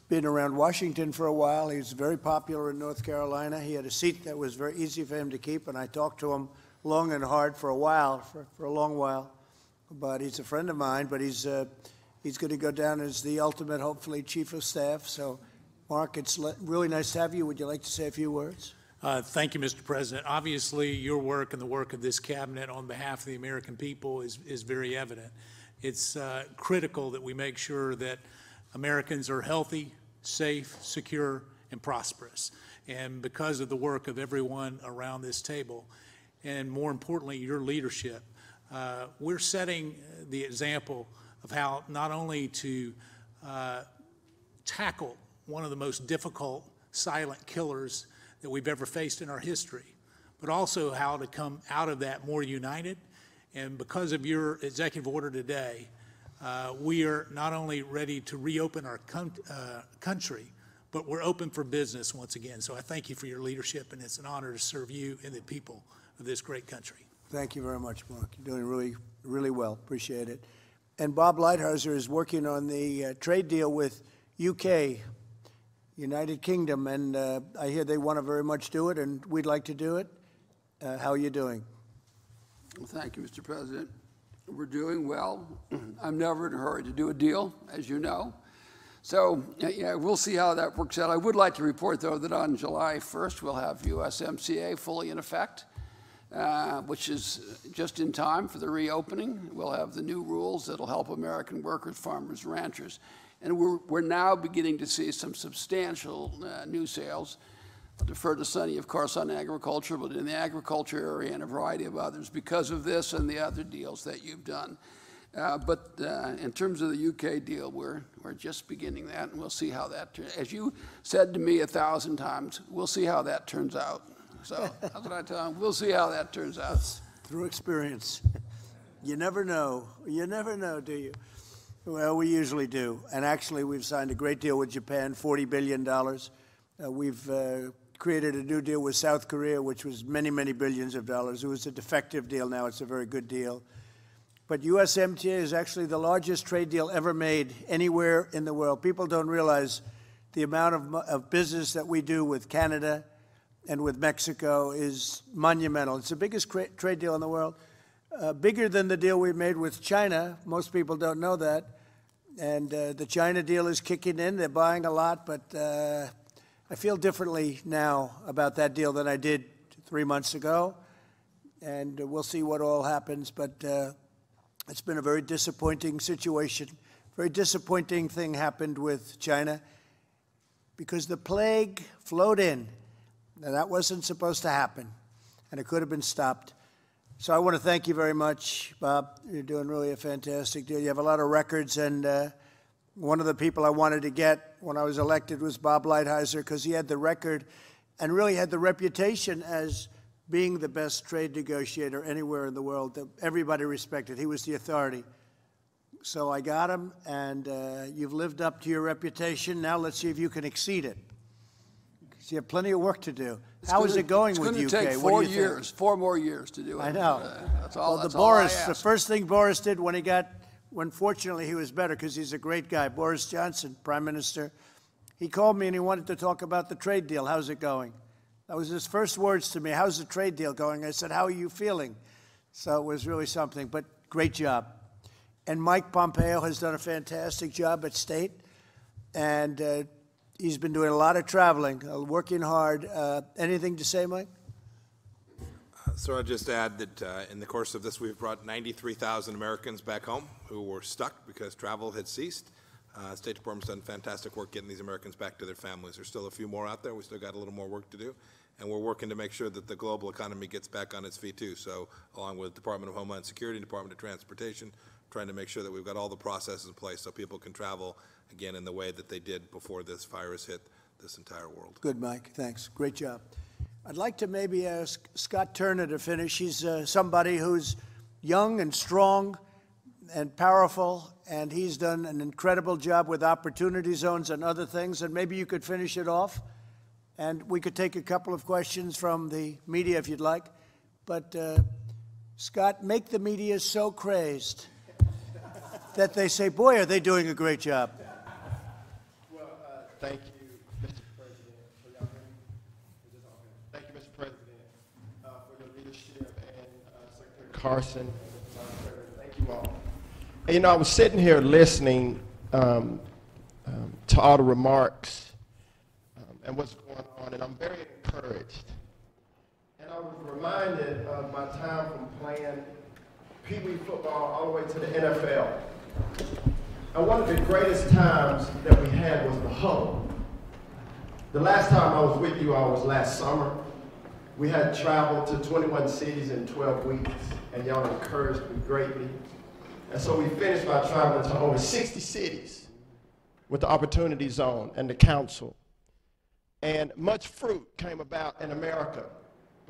been around Washington for a while. He's very popular in North Carolina. He had a seat that was very easy for him to keep, and I talked to him long and hard for a while, for, for a long while. But he's a friend of mine, but he's, uh, he's going to go down as the ultimate, hopefully, Chief of Staff. So, Mark, it's le- really nice to have you. Would you like to say a few words? Uh, Thank you, Mr. President. Obviously, your work and the work of this cabinet on behalf of the American people is, is very evident. It's uh, critical that we make sure that Americans are healthy, safe, secure, and prosperous. And because of the work of everyone around this table, and more importantly, your leadership, uh, we're setting the example of how not only to uh, tackle one of the most difficult silent killers that we've ever faced in our history, but also how to come out of that more united. And because of your executive order today, uh, we are not only ready to reopen our uh, country, but we're open for business once again. So I thank you for your leadership, and it's an honor to serve you and the people of this great country. Thank you very much, Mark. You're doing really, really well. Appreciate it. And Bob Lighthizer is working on the uh, trade deal with UK, United Kingdom, and uh, I hear they want to very much do it, and we'd like to do it. Uh, How are you doing? Well, Thank you, Mr. President. We're doing well. (clears throat) I'm never in a hurry to do a deal, as you know. So, yeah, we'll see how that works out. I would like to report, though, that on July 1st, we'll have USMCA fully in effect, uh, which is just in time for the reopening. We'll have the new rules that'll help American workers, farmers, ranchers. And we're, we're now beginning to see some substantial uh, new sales. I'll defer to Sonny, of course, on agriculture, but in the agriculture area and a variety of others because of this and the other deals that you've done. Uh, but uh, in terms of the UK deal, we're, we're just beginning that, and we'll see how that turns. As you said to me a thousand times, we'll see how that turns out. So that's what I tell them. We'll see how that turns out. Through experience. You never know. You never know, do you? Well, we usually do. And actually, we've signed a great deal with Japan, $40 billion. Uh, We've uh, created a new deal with South Korea, which was many, many billions of dollars. It was a defective deal. Now it's a very good deal. But USMCA is actually the largest trade deal ever made anywhere in the world. People don't realize the amount of, of business that we do with Canada and with Mexico is monumental. It's the biggest trade deal in the world, uh, bigger than the deal we made with China. Most people don't know that. And uh, the China deal is kicking in. They're buying a lot, but uh, I feel differently now about that deal than I did three months ago. And we'll see what all happens. But uh, it's been a very disappointing situation. Very disappointing thing happened with China because the plague flowed in. Now, that wasn't supposed to happen, and it could have been stopped. So I want to thank you very much, Bob. You're doing really a fantastic deal. You have a lot of records, and uh, one of the people I wanted to get when I was elected was Bob Lighthizer because he had the record and really had the reputation as being the best trade negotiator anywhere in the world that everybody respected. He was the authority. So I got him, and uh, you've lived up to your reputation. Now let's see if you can exceed it. 'Cause you have plenty of work to do. It's How is gonna- it going with It's UK? going to take four you think? years, four more years to do it. I know. Uh, That's all, Well, that's the all Boris, the first thing Boris did when he got, when fortunately he was better because he's a great guy, Boris Johnson, Prime Minister, he called me and he wanted to talk about the trade deal. How's it going? That was his first words to me. How's the trade deal going? I said, How are you feeling? So it was really something, but great job. And Mike Pompeo has done a fantastic job at State, and uh, he's been doing a lot of traveling, uh, working hard. Uh, anything to say, Mike? So I'll just add that uh, in the course of this, we've brought 93,000 Americans back home who were stuck because travel had ceased. Uh, State Department's done fantastic work getting these Americans back to their families. There's still a few more out there. We still got a little more work to do. And we're working to make sure that the global economy gets back on its feet too. So along with Department of Homeland Security, Department of Transportation, trying to make sure that we've got all the processes in place so people can travel again in the way that they did before this virus hit this entire world. Good, Mike. Thanks. Great job. I'd like to maybe ask Scott Turner to finish. He's uh, somebody who's young and strong and powerful, and he's done an incredible job with opportunity zones and other things. And maybe you could finish it off, and we could take a couple of questions from the media if you'd like. But uh, Scott, make the media so crazed that they say, "Boy, are they doing a great job." Thank you, Mr. President, for your, is this on? Thank you, Mr. President, uh, for your leadership and uh, Secretary Carson. Thank you all. And, you know, I was sitting here listening um, um, to all the remarks um, and what's going on, and I'm very encouraged. And I was reminded of my time from playing Pee Wee football all the way to the NFL. And one of the greatest times that we had was the huddle. The last time I was with you all was last summer. We had traveled to 21 cities in 12 weeks, and y'all encouraged me greatly. And so we finished by traveling to over 60 cities with the Opportunity Zone and the Council. And much fruit came about in America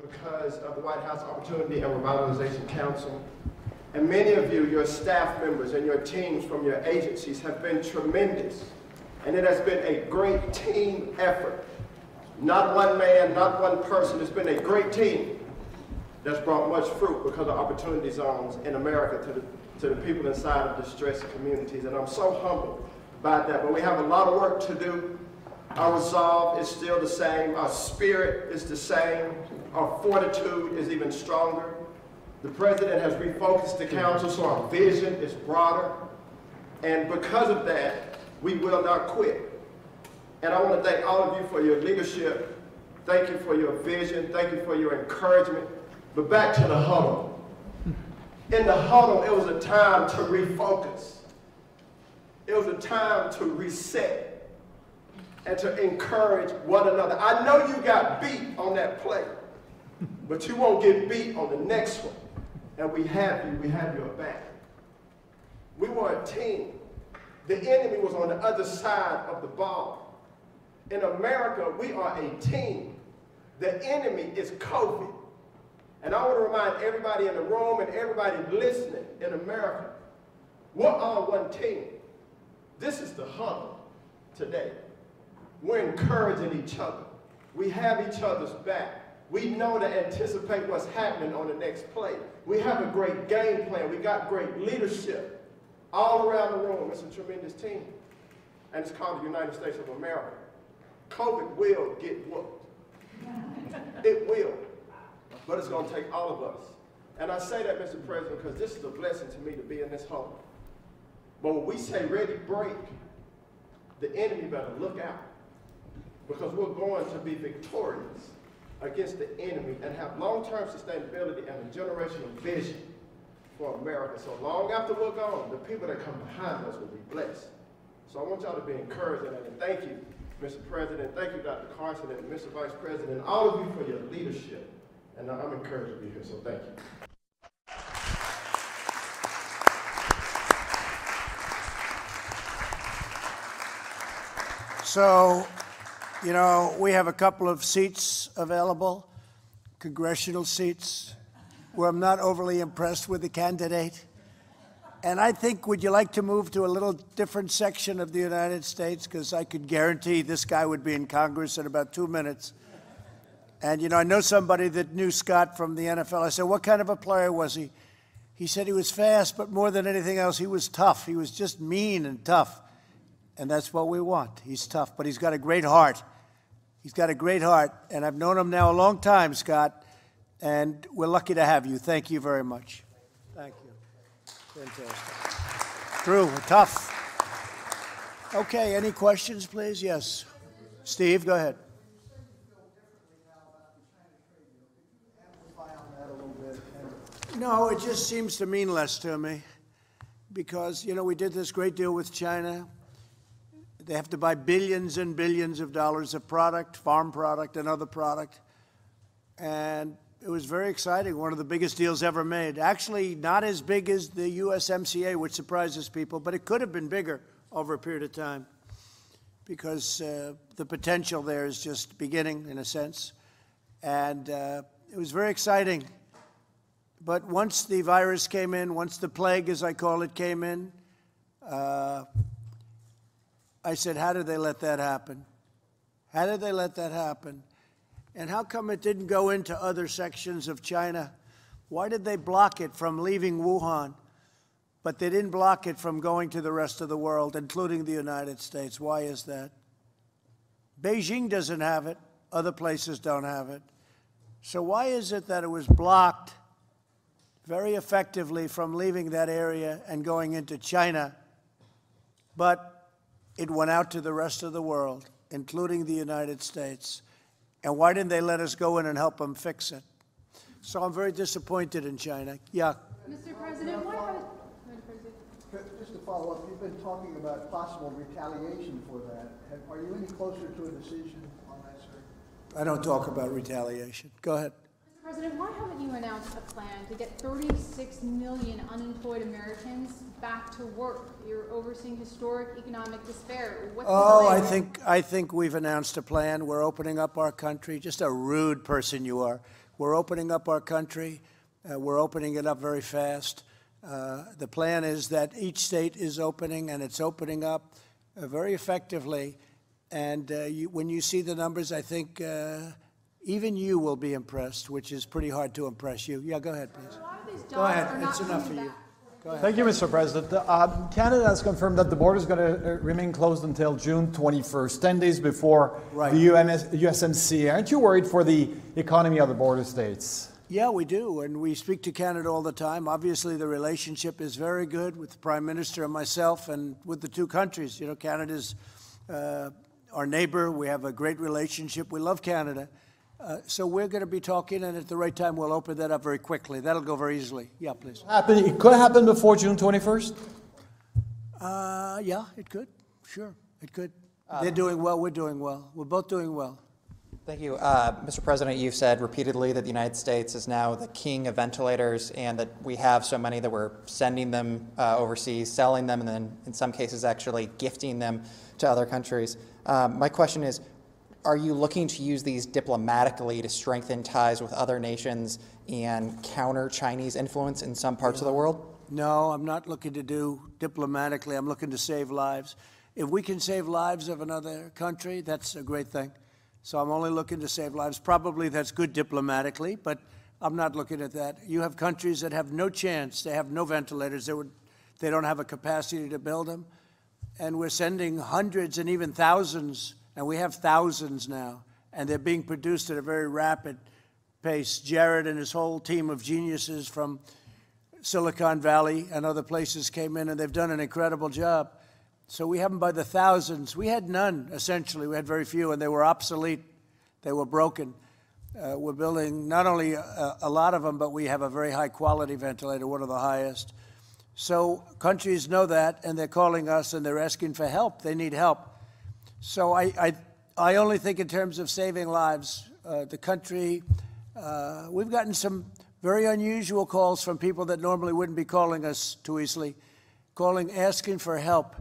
because of the White House Opportunity and Revitalization Council. And many of you, your staff members and your teams from your agencies have been tremendous. And it has been a great team effort. Not one man, not one person. It's been a great team that's brought much fruit because of opportunity zones in America to the, to the people inside of distressed communities. And I'm so humbled by that. But we have a lot of work to do. Our resolve is still the same. Our spirit is the same. Our fortitude is even stronger. The president has refocused the council so our vision is broader. And because of that, we will not quit. And I want to thank all of you for your leadership. Thank you for your vision. Thank you for your encouragement. But back to the huddle. In the huddle, it was a time to refocus. It was a time to reset and to encourage one another. I know you got beat on that play, but you won't get beat on the next one. And we have you, we have your back. We were a team. The enemy was on the other side of the ball. In America, we are a team. The enemy is COVID. And I want to remind everybody in the room and everybody listening in America, we're all one team. This is the huddle today. We're encouraging each other. We have each other's back. We know to anticipate what's happening on the next play. We have a great game plan. We got great leadership all around the room. It's a tremendous team. And it's called the United States of America. COVID will get whooped. It will. But it's going to take all of us. And I say that, Mr. President, because this is a blessing to me to be in this home. But when we say ready, break, the enemy better look out. Because we're going to be victorious against the enemy and have long-term sustainability and a generational vision for America. So long after we're gone, the people that come behind us will be blessed. So I want y'all to be encouraged. And thank you, Mr. President. Thank you, Dr. Carson and Mr. Vice President, all of you for your leadership. And I'm encouraged to be here, so thank you. So, you know, we have a couple of seats available, congressional seats, where I'm not overly impressed with the candidate. And I think, would you like to move to a little different section of the United States? Because I could guarantee this guy would be in Congress in about two minutes. And, you know, I know somebody that knew Scott from the NFL. I said, What kind of a player was he? He said he was fast, but more than anything else, he was tough. He was just mean and tough. And that's what we want. He's tough, but he's got a great heart. He's got a great heart. And I've known him now a long time, Scott. And we're lucky to have you. Thank you very much. Thank you. Fantastic. Drew, tough. Okay, any questions, please? Yes. Steve, go ahead. No, it just seems to mean less to me because, you know, we did this great deal with China. They have to buy billions and billions of dollars of product, farm product, and other product. And it was very exciting, one of the biggest deals ever made. Actually, not as big as the USMCA, which surprises people, but it could have been bigger over a period of time because uh, the potential there is just beginning, in a sense. And uh, it was very exciting. But once the virus came in, once the plague, as I call it, came in, uh, I said, How did they let that happen? How did they let that happen? And how come it didn't go into other sections of China? Why did they block it from leaving Wuhan? But they didn't block it from going to the rest of the world, including the United States. Why is that? Beijing doesn't have it, other places don't have it. So, why is it that it was blocked very effectively from leaving that area and going into China, but it went out to the rest of the world, including the United States? And why didn't they let us go in and help them fix it? So I'm very disappointed in China. Yeah. Mr. President, why have, Just to follow up, you've been talking about possible retaliation for that. Have- Are you any closer to a decision on that, sir? I don't talk about retaliation. Go ahead. President, why haven't you announced a plan to get 36 million unemployed Americans back to work? You're overseeing historic economic despair. What's Oh? I think, I think we've announced a plan. We're opening up our country. Just a rude person you are. We're opening up our country. Uh, we're opening it up very fast. Uh, the plan is that each state is opening, and it's opening up uh, very effectively. And uh, you, when you see the numbers, I think uh, even you will be impressed, which is pretty hard to impress you. Yeah, go ahead, please. A lot of these Go ahead. It's enough for you. Go ahead. Thank you, Mr. President. Uh, Canada has confirmed that the border is going to remain closed until June 21st, 10 days before Right. the UMS, USMCA. Aren't you worried for the economy of the border states? Yeah, we do, and we speak to Canada all the time. Obviously, the relationship is very good with the Prime Minister and myself, and with the two countries. You know, Canada's uh, our neighbor. We have a great relationship. We love Canada. Uh, so we're going to be talking, and at the right time, we'll open that up very quickly. That'll go very easily. Yeah, please. Happen, it could happen before June 21st? Uh, yeah, it could. Sure, it could. They're doing well. We're doing well. We're both doing well. Thank you. Uh, Mr. President, you've said repeatedly that the United States is now the king of ventilators and that we have so many that we're sending them uh, overseas, selling them, and then in some cases actually gifting them to other countries. Um, my question is Are you looking to use these diplomatically to strengthen ties with other nations and counter Chinese influence in some parts of the world? No, I'm not looking to do diplomatically. I'm looking to save lives. If we can save lives of another country, that's a great thing. So I'm only looking to save lives. Probably that's good diplomatically, but I'm not looking at that. You have countries that have no chance. They have no ventilators. They, would, they don't have a capacity to build them. And we're sending hundreds and even thousands, and we have thousands now, and they're being produced at a very rapid pace. Jared and his whole team of geniuses from Silicon Valley and other places came in, and they've done an incredible job. So we have them by the thousands. We had none, essentially. We had very few, and they were obsolete. They were broken. Uh, we're building not only a, a, lot of them, but we have a very high quality ventilator, one of the highest. So countries know that, and they're calling us and they're asking for help. They need help. So I, I, I only think in terms of saving lives. Uh, the country, uh, we've gotten some very unusual calls from people that normally wouldn't be calling us too easily, calling, asking for help.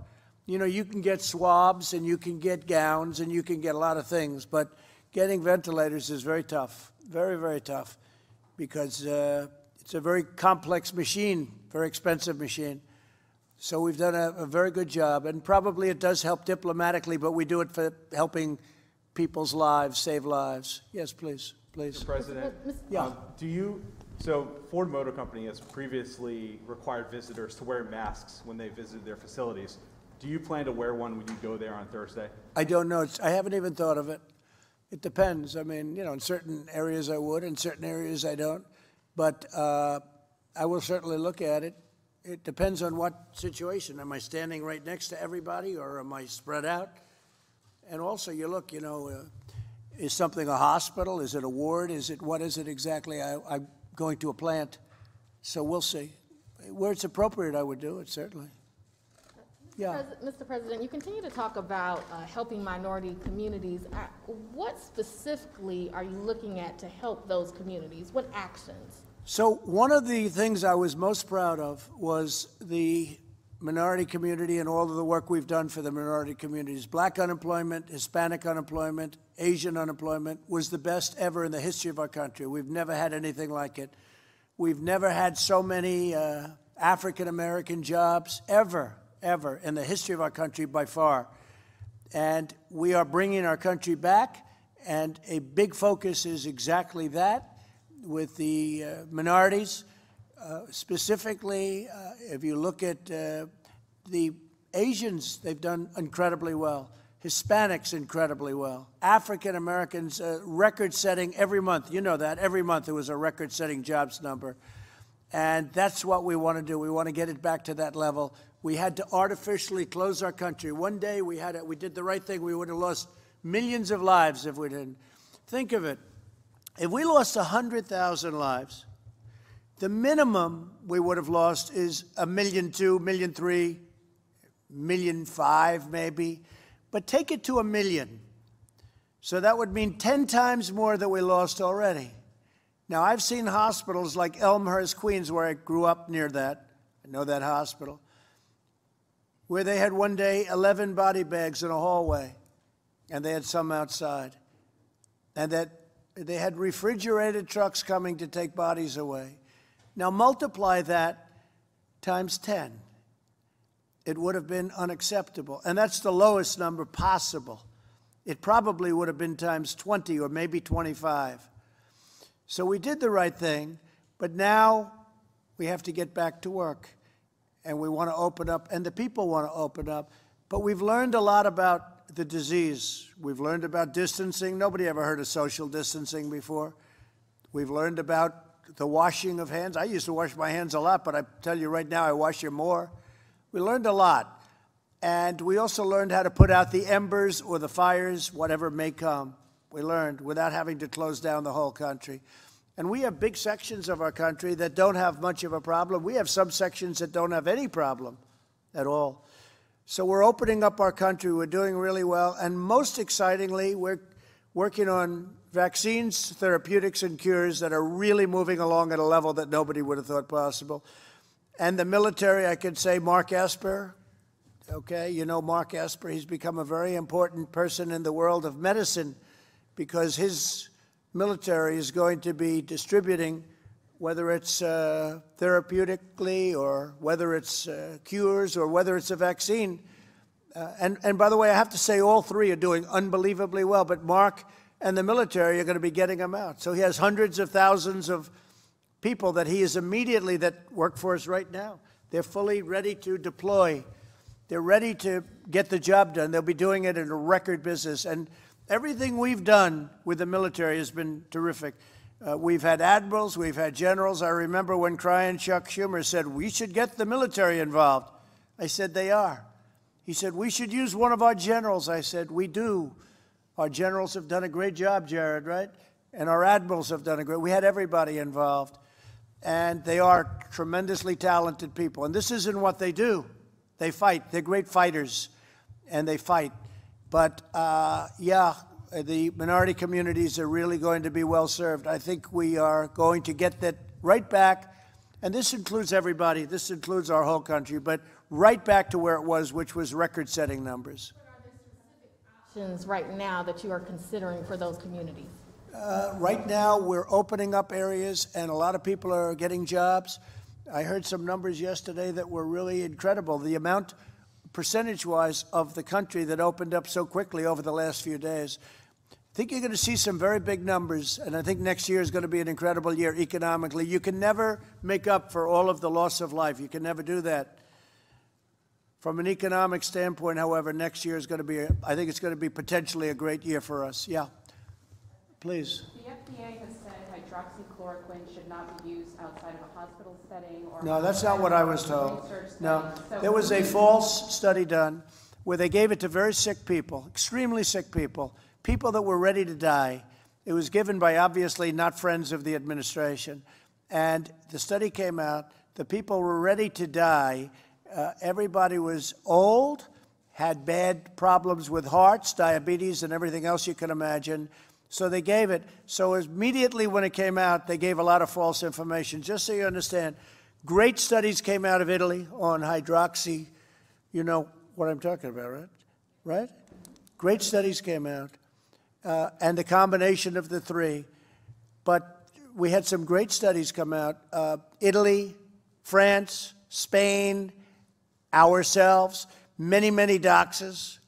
You know, you can get swabs and you can get gowns and you can get a lot of things, but getting ventilators is very tough, very, very tough, because uh, it's a very complex machine, very expensive machine. So we've done a, a, very good job, and probably it does help diplomatically, but we do it for helping people's lives, save lives. Yes, please, please. Mr. President, yeah. Um, do you so Ford Motor Company has previously required visitors to wear masks when they visit their facilities. Do you plan to wear one when you go there on Thursday? I don't know. It's, I haven't even thought of it. It depends. I mean, you know, in certain areas I would, in certain areas I don't. But uh, I will certainly look at it. It depends on what situation. Am I standing right next to everybody or am I spread out? And also, you look, you know, uh, is something a hospital? Is it a ward? Is it what is it exactly? I, I going to a plant. So we'll see. Where it's appropriate, I would do it, certainly. Yeah. Mr. President, you continue to talk about uh, helping minority communities. Uh, what specifically are you looking at to help those communities? What actions? So one of the things I was most proud of was the minority community and all of the work we've done for the minority communities. Black unemployment, Hispanic unemployment, Asian unemployment was the best ever in the history of our country. We've never had anything like it. We've never had so many uh, African American jobs ever, ever in the history of our country by far. And we are bringing our country back, and a big focus is exactly that with the uh, minorities. Uh, specifically, uh, if you look at uh, the Asians, they've done incredibly well. Hispanics, incredibly well. African Americans, uh, record setting every month. You know that. Every month there was a record setting jobs number. And that's what we want to do. We want to get it back to that level. We had to artificially close our country. One day we had it, we did the right thing. We would have lost millions of lives if we didn't. Think of it. If we lost 100,000 lives, the minimum we would have lost is a million two, million three, million five, maybe. But take it to a million. So that would mean 10 times more that we lost already. Now, I've seen hospitals like Elmhurst, Queens, where I grew up near that. I know that hospital. Where they had one day 11 body bags in a hallway, and they had some outside. And that they had refrigerated trucks coming to take bodies away. Now multiply that times 10. It would have been unacceptable. And that's the lowest number possible. It probably would have been times 20 or maybe 25. So we did the right thing, but now we have to get back to work. And we want to open up, and the people want to open up. But we've learned a lot about the disease. We've learned about distancing. Nobody ever heard of social distancing before. We've learned about the washing of hands. I used to wash my hands a lot, but I tell you right now, I wash them more. We learned a lot. And we also learned how to put out the embers or the fires, whatever may come. We learned without having to close down the whole country. And we have big sections of our country that don't have much of a problem. We have some sections that don't have any problem at all. So we're opening up our country. We're doing really well. And most excitingly, we're working on vaccines, therapeutics, and cures that are really moving along at a level that nobody would have thought possible. And the military, I could say Mark Esper. Okay, you know Mark Esper. He's become a very important person in the world of medicine because his military is going to be distributing, whether it's uh, therapeutically or whether it's uh, cures or whether it's a vaccine. Uh, and, and by the way, I have to say all three are doing unbelievably well, but Mark and the military are going to be getting them out. So he has hundreds of thousands of people that he is immediately that work for us right now. They're fully ready to deploy. They're ready to get the job done. They'll be doing it in a record business. And everything we've done with the military has been terrific. Uh, we've had admirals, we've had generals. I remember when Crying Chuck Schumer said, We should get the military involved. I said, They are. He said, We should use one of our generals. I said, We do. Our generals have done a great job, Jared, right? And our admirals have done a great. We had everybody involved, and they are tremendously talented people. And this isn't what they do. They fight. They're great fighters, and they fight. But uh, yeah, the minority communities are really going to be well served. I think we are going to get that right back, and this includes everybody. This includes our whole country, but right back to where it was, which was record-setting numbers. What are specific actions right now that you are considering for those communities? Uh, right now, we're opening up areas, and a lot of people are getting jobs. I heard some numbers yesterday that were really incredible. The amount, percentage wise, of the country that opened up so quickly over the last few days. I think you're going to see some very big numbers, and I think next year is going to be an incredible year economically. You can never make up for all of the loss of life. You can never do that. From an economic standpoint, however, next year is going to be, a, I think it's going to be potentially a great year for us. Yeah. Please. The FDA has said hydroxychloroquine should not be used outside of a hospital setting or. No, that's not what I was told. No. So there was a false study done where they gave it to very sick people, extremely sick people, people that were ready to die. It was given by obviously not friends of the administration. And the study came out, the people were ready to die. Uh, everybody was old, had bad problems with hearts, diabetes, and everything else you can imagine. So they gave it. So immediately when it came out, they gave a lot of false information. Just so you understand, great studies came out of Italy on hydroxy. You know what I'm talking about, right? Right? Great studies came out, uh, and the combination of the three. But we had some great studies come out. Uh, Italy, France, Spain, ourselves, many, many doctors,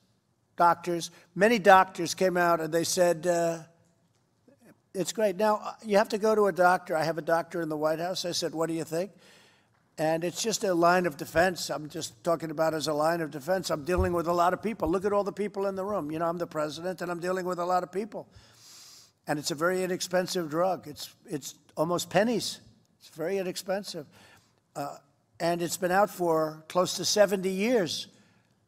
doctors, many doctors came out and they said, uh, it's great. Now, you have to go to a doctor. I have a doctor in the White House. I said, What do you think? And it's just a line of defense. I'm just talking about as a line of defense. I'm dealing with a lot of people. Look at all the people in the room. You know, I'm the president and I'm dealing with a lot of people. And it's a very inexpensive drug. It's, it's almost pennies. It's very inexpensive. Uh, and it's been out for close to 70 years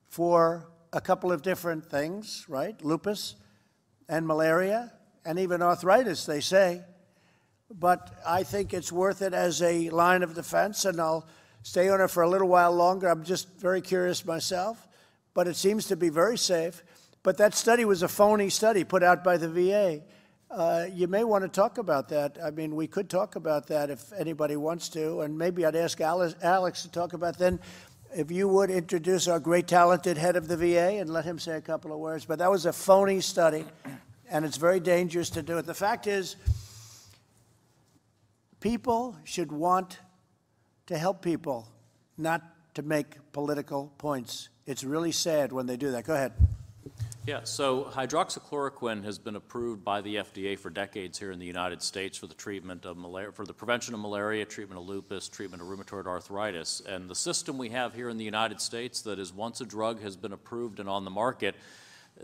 for a couple of different things, right? Lupus and malaria and even arthritis, they say. But I think it's worth it as a line of defense, and I'll stay on it for a little while longer. I'm just very curious myself, but it seems to be very safe. But that study was a phony study put out by the VA. Uh, you may want to talk about that. I mean, we could talk about that if anybody wants to, and maybe I'd ask Alex, Alex to talk about then. If you would introduce our great talented head of the VA and let him say a couple of words. But that was a phony study and it's very dangerous to do it. The fact is, people should want to help people, not to make political points. It's really sad when they do that. Go ahead. Yeah, so hydroxychloroquine has been approved by the FDA for decades here in the United States for the treatment of malaria, for the prevention of malaria, treatment of lupus, treatment of rheumatoid arthritis. And the system we have here in the United States that is once a drug has been approved and on the market,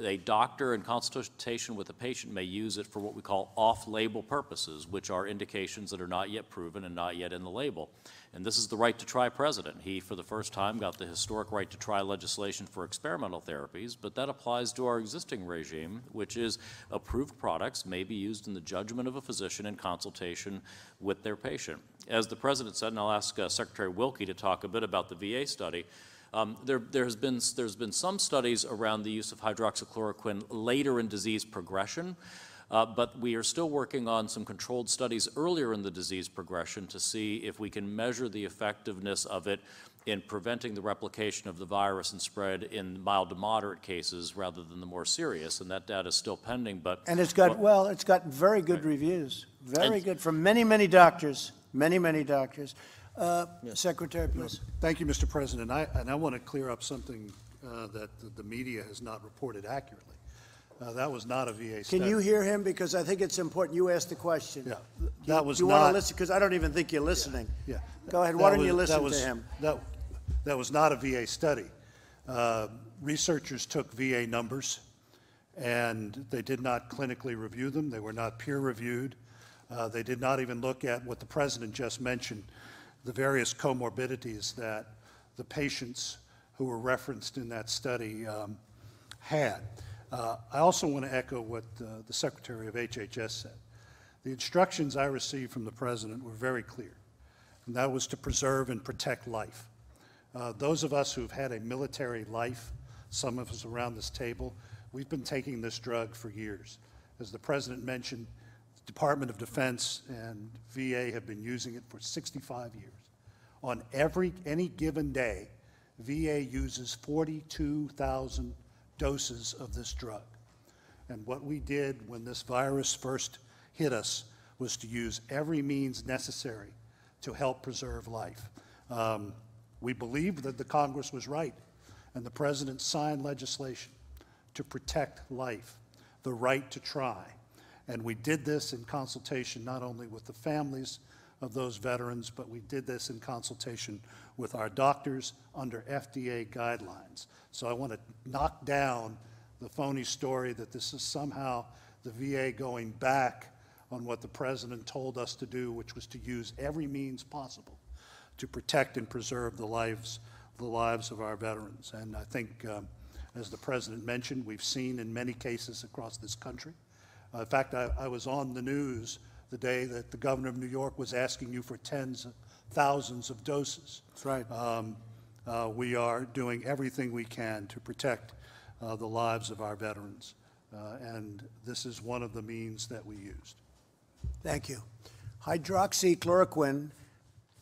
a doctor in consultation with a patient may use it for what we call off-label purposes, which are indications that are not yet proven and not yet in the label. And this is the right to try president. He, for the first time, got the historic right to try legislation for experimental therapies, but that applies to our existing regime, which is approved products may be used in the judgment of a physician in consultation with their patient. As the president said, and I'll ask uh, Secretary Wilkie to talk a bit about the VA study, um, there, there has been, there's been some studies around the use of hydroxychloroquine later in disease progression, uh, but we are still working on some controlled studies earlier in the disease progression to see if we can measure the effectiveness of it in preventing the replication of the virus and spread in mild to moderate cases rather than the more serious, and that data is still pending, but. And it's got, well, it's got very good reviews, very And- good, from many, many doctors, many, many doctors. Uh, Secretary, please. Thank you, Mr. President. I, and I want to clear up something uh, that the- the media has not reported accurately. Uh, That was not a VA study. Can you hear him? Because I think it's important. You asked the question. Yeah, that was Do you want to not- listen? Because I don't even think you're listening. Yeah. Go ahead. That Why don't you was- that listen to him? That, that was not a VA study. Uh, Researchers took VA numbers, and they did not clinically review them. They were not peer-reviewed. Uh, They did not even look at what the president just mentioned, the various comorbidities that the patients who were referenced in that study um, had. Uh, I also want to echo what uh, the Secretary of HHS said. The instructions I received from the president were very clear, and that was to preserve and protect life. Uh, Those of us who've had a military life, some of us around this table, we've been taking this drug for years. As the president mentioned, Department of Defense and VA have been using it for 65 years. On every, any given day, VA uses 42,000 doses of this drug. And what we did when this virus first hit us was to use every means necessary to help preserve life. Um, we believed that the Congress was right, and the President signed legislation to protect life, the right to try. And we did this in consultation not only with the families of those veterans, but we did this in consultation with our doctors under FDA guidelines. So I want to knock down the phony story that this is somehow the VA going back on what the president told us to do, which was to use every means possible to protect and preserve the lives, the lives of our veterans. And I think, um, as the president mentioned, we've seen in many cases across this country. Uh, in fact, I, I was on the news the day that the governor of New York was asking you for tens of thousands of doses. That's right. Um, uh, we are doing everything we can to protect uh, the lives of our veterans, uh, and this is one of the means that we used. Thank you. Hydroxychloroquine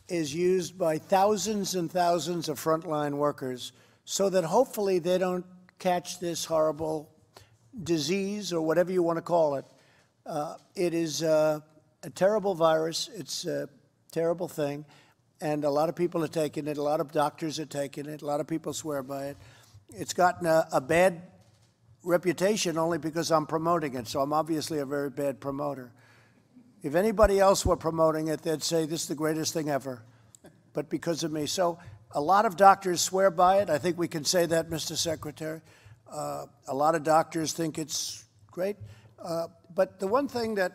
is used by thousands and thousands of frontline workers so that hopefully they don't catch this horrible disease or whatever you want to call it. Uh, it is uh, a terrible virus. It's a terrible thing. And a lot of people are taking it. A lot of doctors are taking it. A lot of people swear by it. It's gotten a, a bad reputation only because I'm promoting it. So I'm obviously a very bad promoter. If anybody else were promoting it, they'd say this is the greatest thing ever, but because of me. So a lot of doctors swear by it. I think we can say that, Mr. Secretary. Uh, a lot of doctors think it's great. Uh, but the one thing that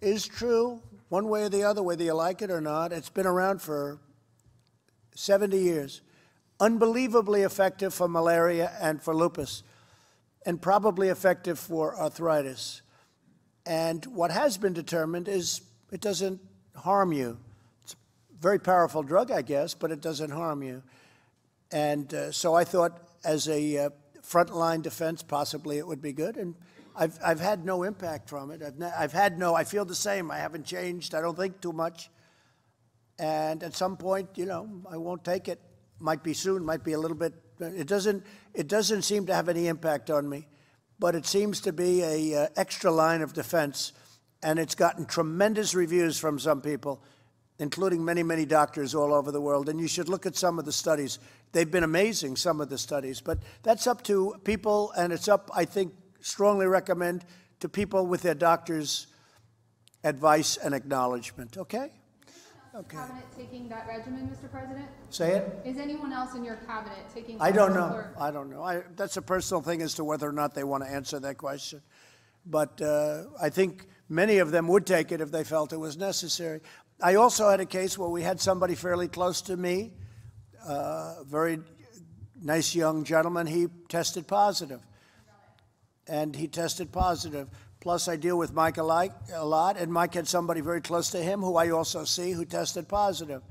is true, one way or the other, whether you like it or not, it's been around for 70 years. Unbelievably effective for malaria and for lupus, and probably effective for arthritis. And what has been determined is it doesn't harm you. It's a very powerful drug, I guess, but it doesn't harm you. And uh, so I thought, as a uh, frontline defense, possibly it would be good. And I've, I've had no impact from it. I've, I've had no, I feel the same. I haven't changed. I don't think too much. And at some point, you know, I won't take it. Might be soon, might be a little bit. It doesn't, it doesn't seem to have any impact on me but it seems to be a uh, extra line of defense, and it's gotten tremendous reviews from some people, including many, many doctors all over the world. And you should look at some of the studies. They've been amazing, some of the studies, but that's up to people, and it's up, I think, strongly recommend to people with their doctor's advice and acknowledgement. Okay? Okay. Cabinet taking that regimen, Mr. President? Say it. Is anyone else in your cabinet taking? I don't know. hydroxychlor- I don't know. I, that's a personal thing as to whether or not they want to answer that question. But uh, I think many of them would take it if they felt it was necessary. I also had a case where we had somebody fairly close to me, uh, very nice young gentleman. He tested positive, and he tested positive. Plus, I deal with Mike a lot, a lot, and Mike had somebody very close to him who I also see who tested positive.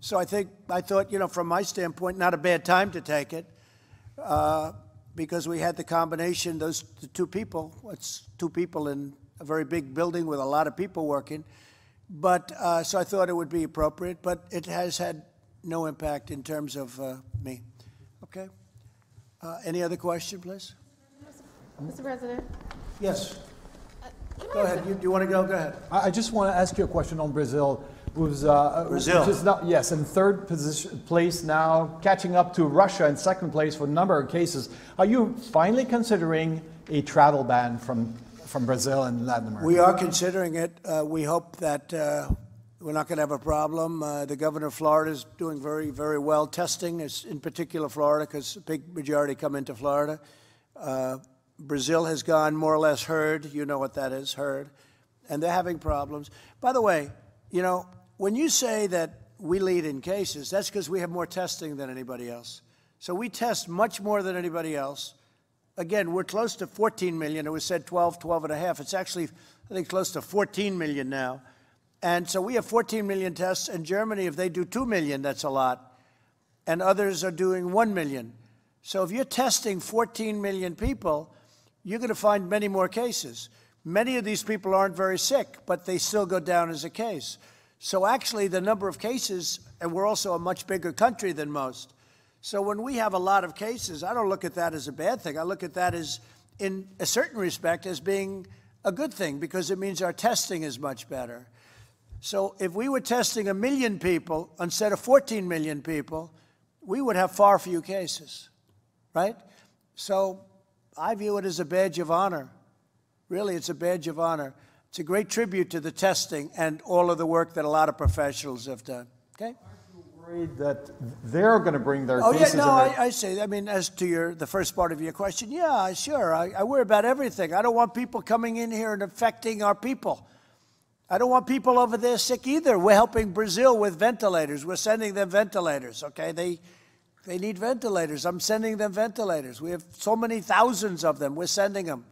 So I think I thought, you know, from my standpoint, not a bad time to take it, uh, because we had the combination. Those two people. It's two people in a very big building with a lot of people working. But uh, so I thought it would be appropriate. But it has had no impact in terms of uh, me. Okay. Uh, any other question, please? Mr. President? Yes. Go ahead. You, do you want to go? Go ahead. I I just want to ask you a question on Brazil. Who's, uh, Brazil. Which is now, yes, in third position, place now, catching up to Russia in second place for a number of cases. Are you finally considering a travel ban from, from Brazil and Latin America? We are considering it. Uh, we hope that uh, we're not going to have a problem. Uh, the governor of Florida is doing very, very well testing, is in particular Florida, because a big majority come into Florida. Uh, Brazil has gone more or less herd. You know what that is, herd. And they're having problems. By the way, you know, when you say that we lead in cases, that's because we have more testing than anybody else. So we test much more than anybody else. Again, we're close to 14 million. It was said 12, 12 and a half. It's actually, I think, close to 14 million now. And so we have 14 million tests. In Germany, if they do 2 million, that's a lot. And others are doing 1 million. So if you're testing 14 million people, you're going to find many more cases. Many of these people aren't very sick, but they still go down as a case. So actually, the number of cases, and we're also a much bigger country than most. So when we have a lot of cases, I don't look at that as a bad thing. I look at that as, in a certain respect, as being a good thing because it means our testing is much better. So if we were testing a million people instead of 14 million people, we would have far fewer cases, right? So I view it as a badge of honor. Really, it's a badge of honor. It's a great tribute to the testing and all of the work that a lot of professionals have done. Okay? Worried that they're going to bring their Oh yeah, cases. no, I, I say. I mean, as to your the first part of your question, yeah, sure. I, I worry about everything. I don't want people coming in here and affecting our people. I don't want people over there sick either. We're helping Brazil with ventilators. We're sending them ventilators. Okay, they they need ventilators. I'm sending them ventilators. We have so many thousands of them. We're sending them.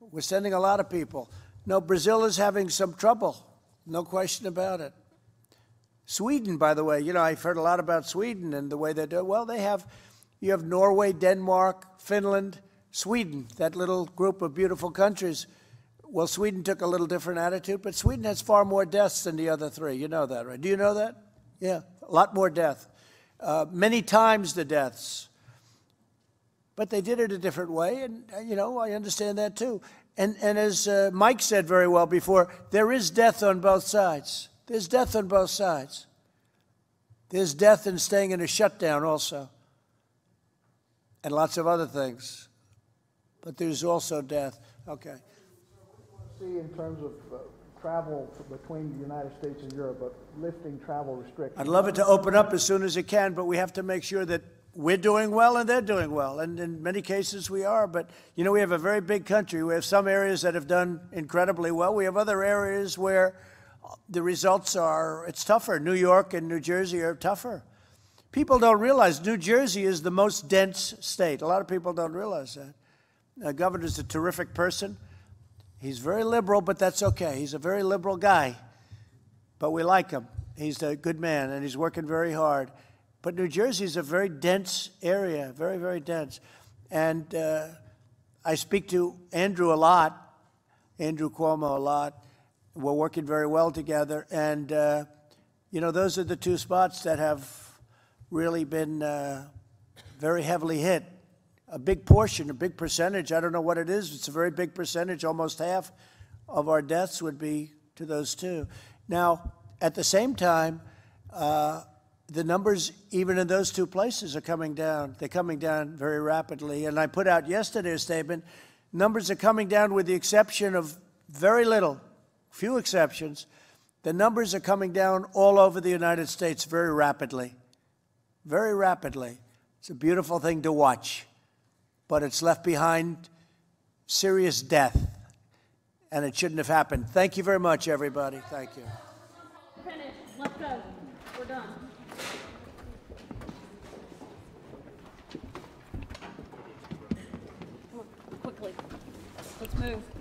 We're sending a lot of people. No, Brazil is having some trouble. No question about it. Sweden, by the way, you know, I've heard a lot about Sweden and the way they do. it. Well, they have, you have Norway, Denmark, Finland, Sweden, that little group of beautiful countries. Well, Sweden took a little different attitude, but Sweden has far more deaths than the other three. You know that, right? Do you know that? Yeah, a lot more death. Uh, many times the deaths. But they did it a different way, and, uh, you know, I understand that too. And, and as uh, Mike said very well before, there is death on both sides. There's death on both sides. There's death in staying in a shutdown also, and lots of other things. But there's also death. Okay. See, in terms of uh, travel between the United States and Europe, but lifting travel restrictions. I'd love it to open up as soon as it can, but we have to make sure that we're doing well and they're doing well. And in many cases, we are. But, you know, we have a very big country. We have some areas that have done incredibly well. We have other areas where the results are, it's tougher. New York and New Jersey are tougher. People don't realize New Jersey is the most dense state. A lot of people don't realize that. The governor's a terrific person. He's very liberal, but that's okay. He's a very liberal guy, but we like him. He's a good man, and he's working very hard. But New Jersey is a very dense area, very, very dense. And uh, I speak to Andrew a lot, Andrew Cuomo a lot. We're working very well together. And, uh, you know, those are the two spots that have really been uh, very heavily hit. A big portion, a big percentage, I don't know what it is, it's a very big percentage, almost half of our deaths would be to those two. Now, at the same time, uh, the numbers, even in those two places, are coming down. They're coming down very rapidly. And I put out yesterday a statement numbers are coming down with the exception of very little, few exceptions. The numbers are coming down all over the United States very rapidly. Very rapidly. It's a beautiful thing to watch, but it's left behind serious death, and it shouldn't have happened. Thank you very much, everybody. Thank you. Let's go, we're done. Come on, quickly, let's move.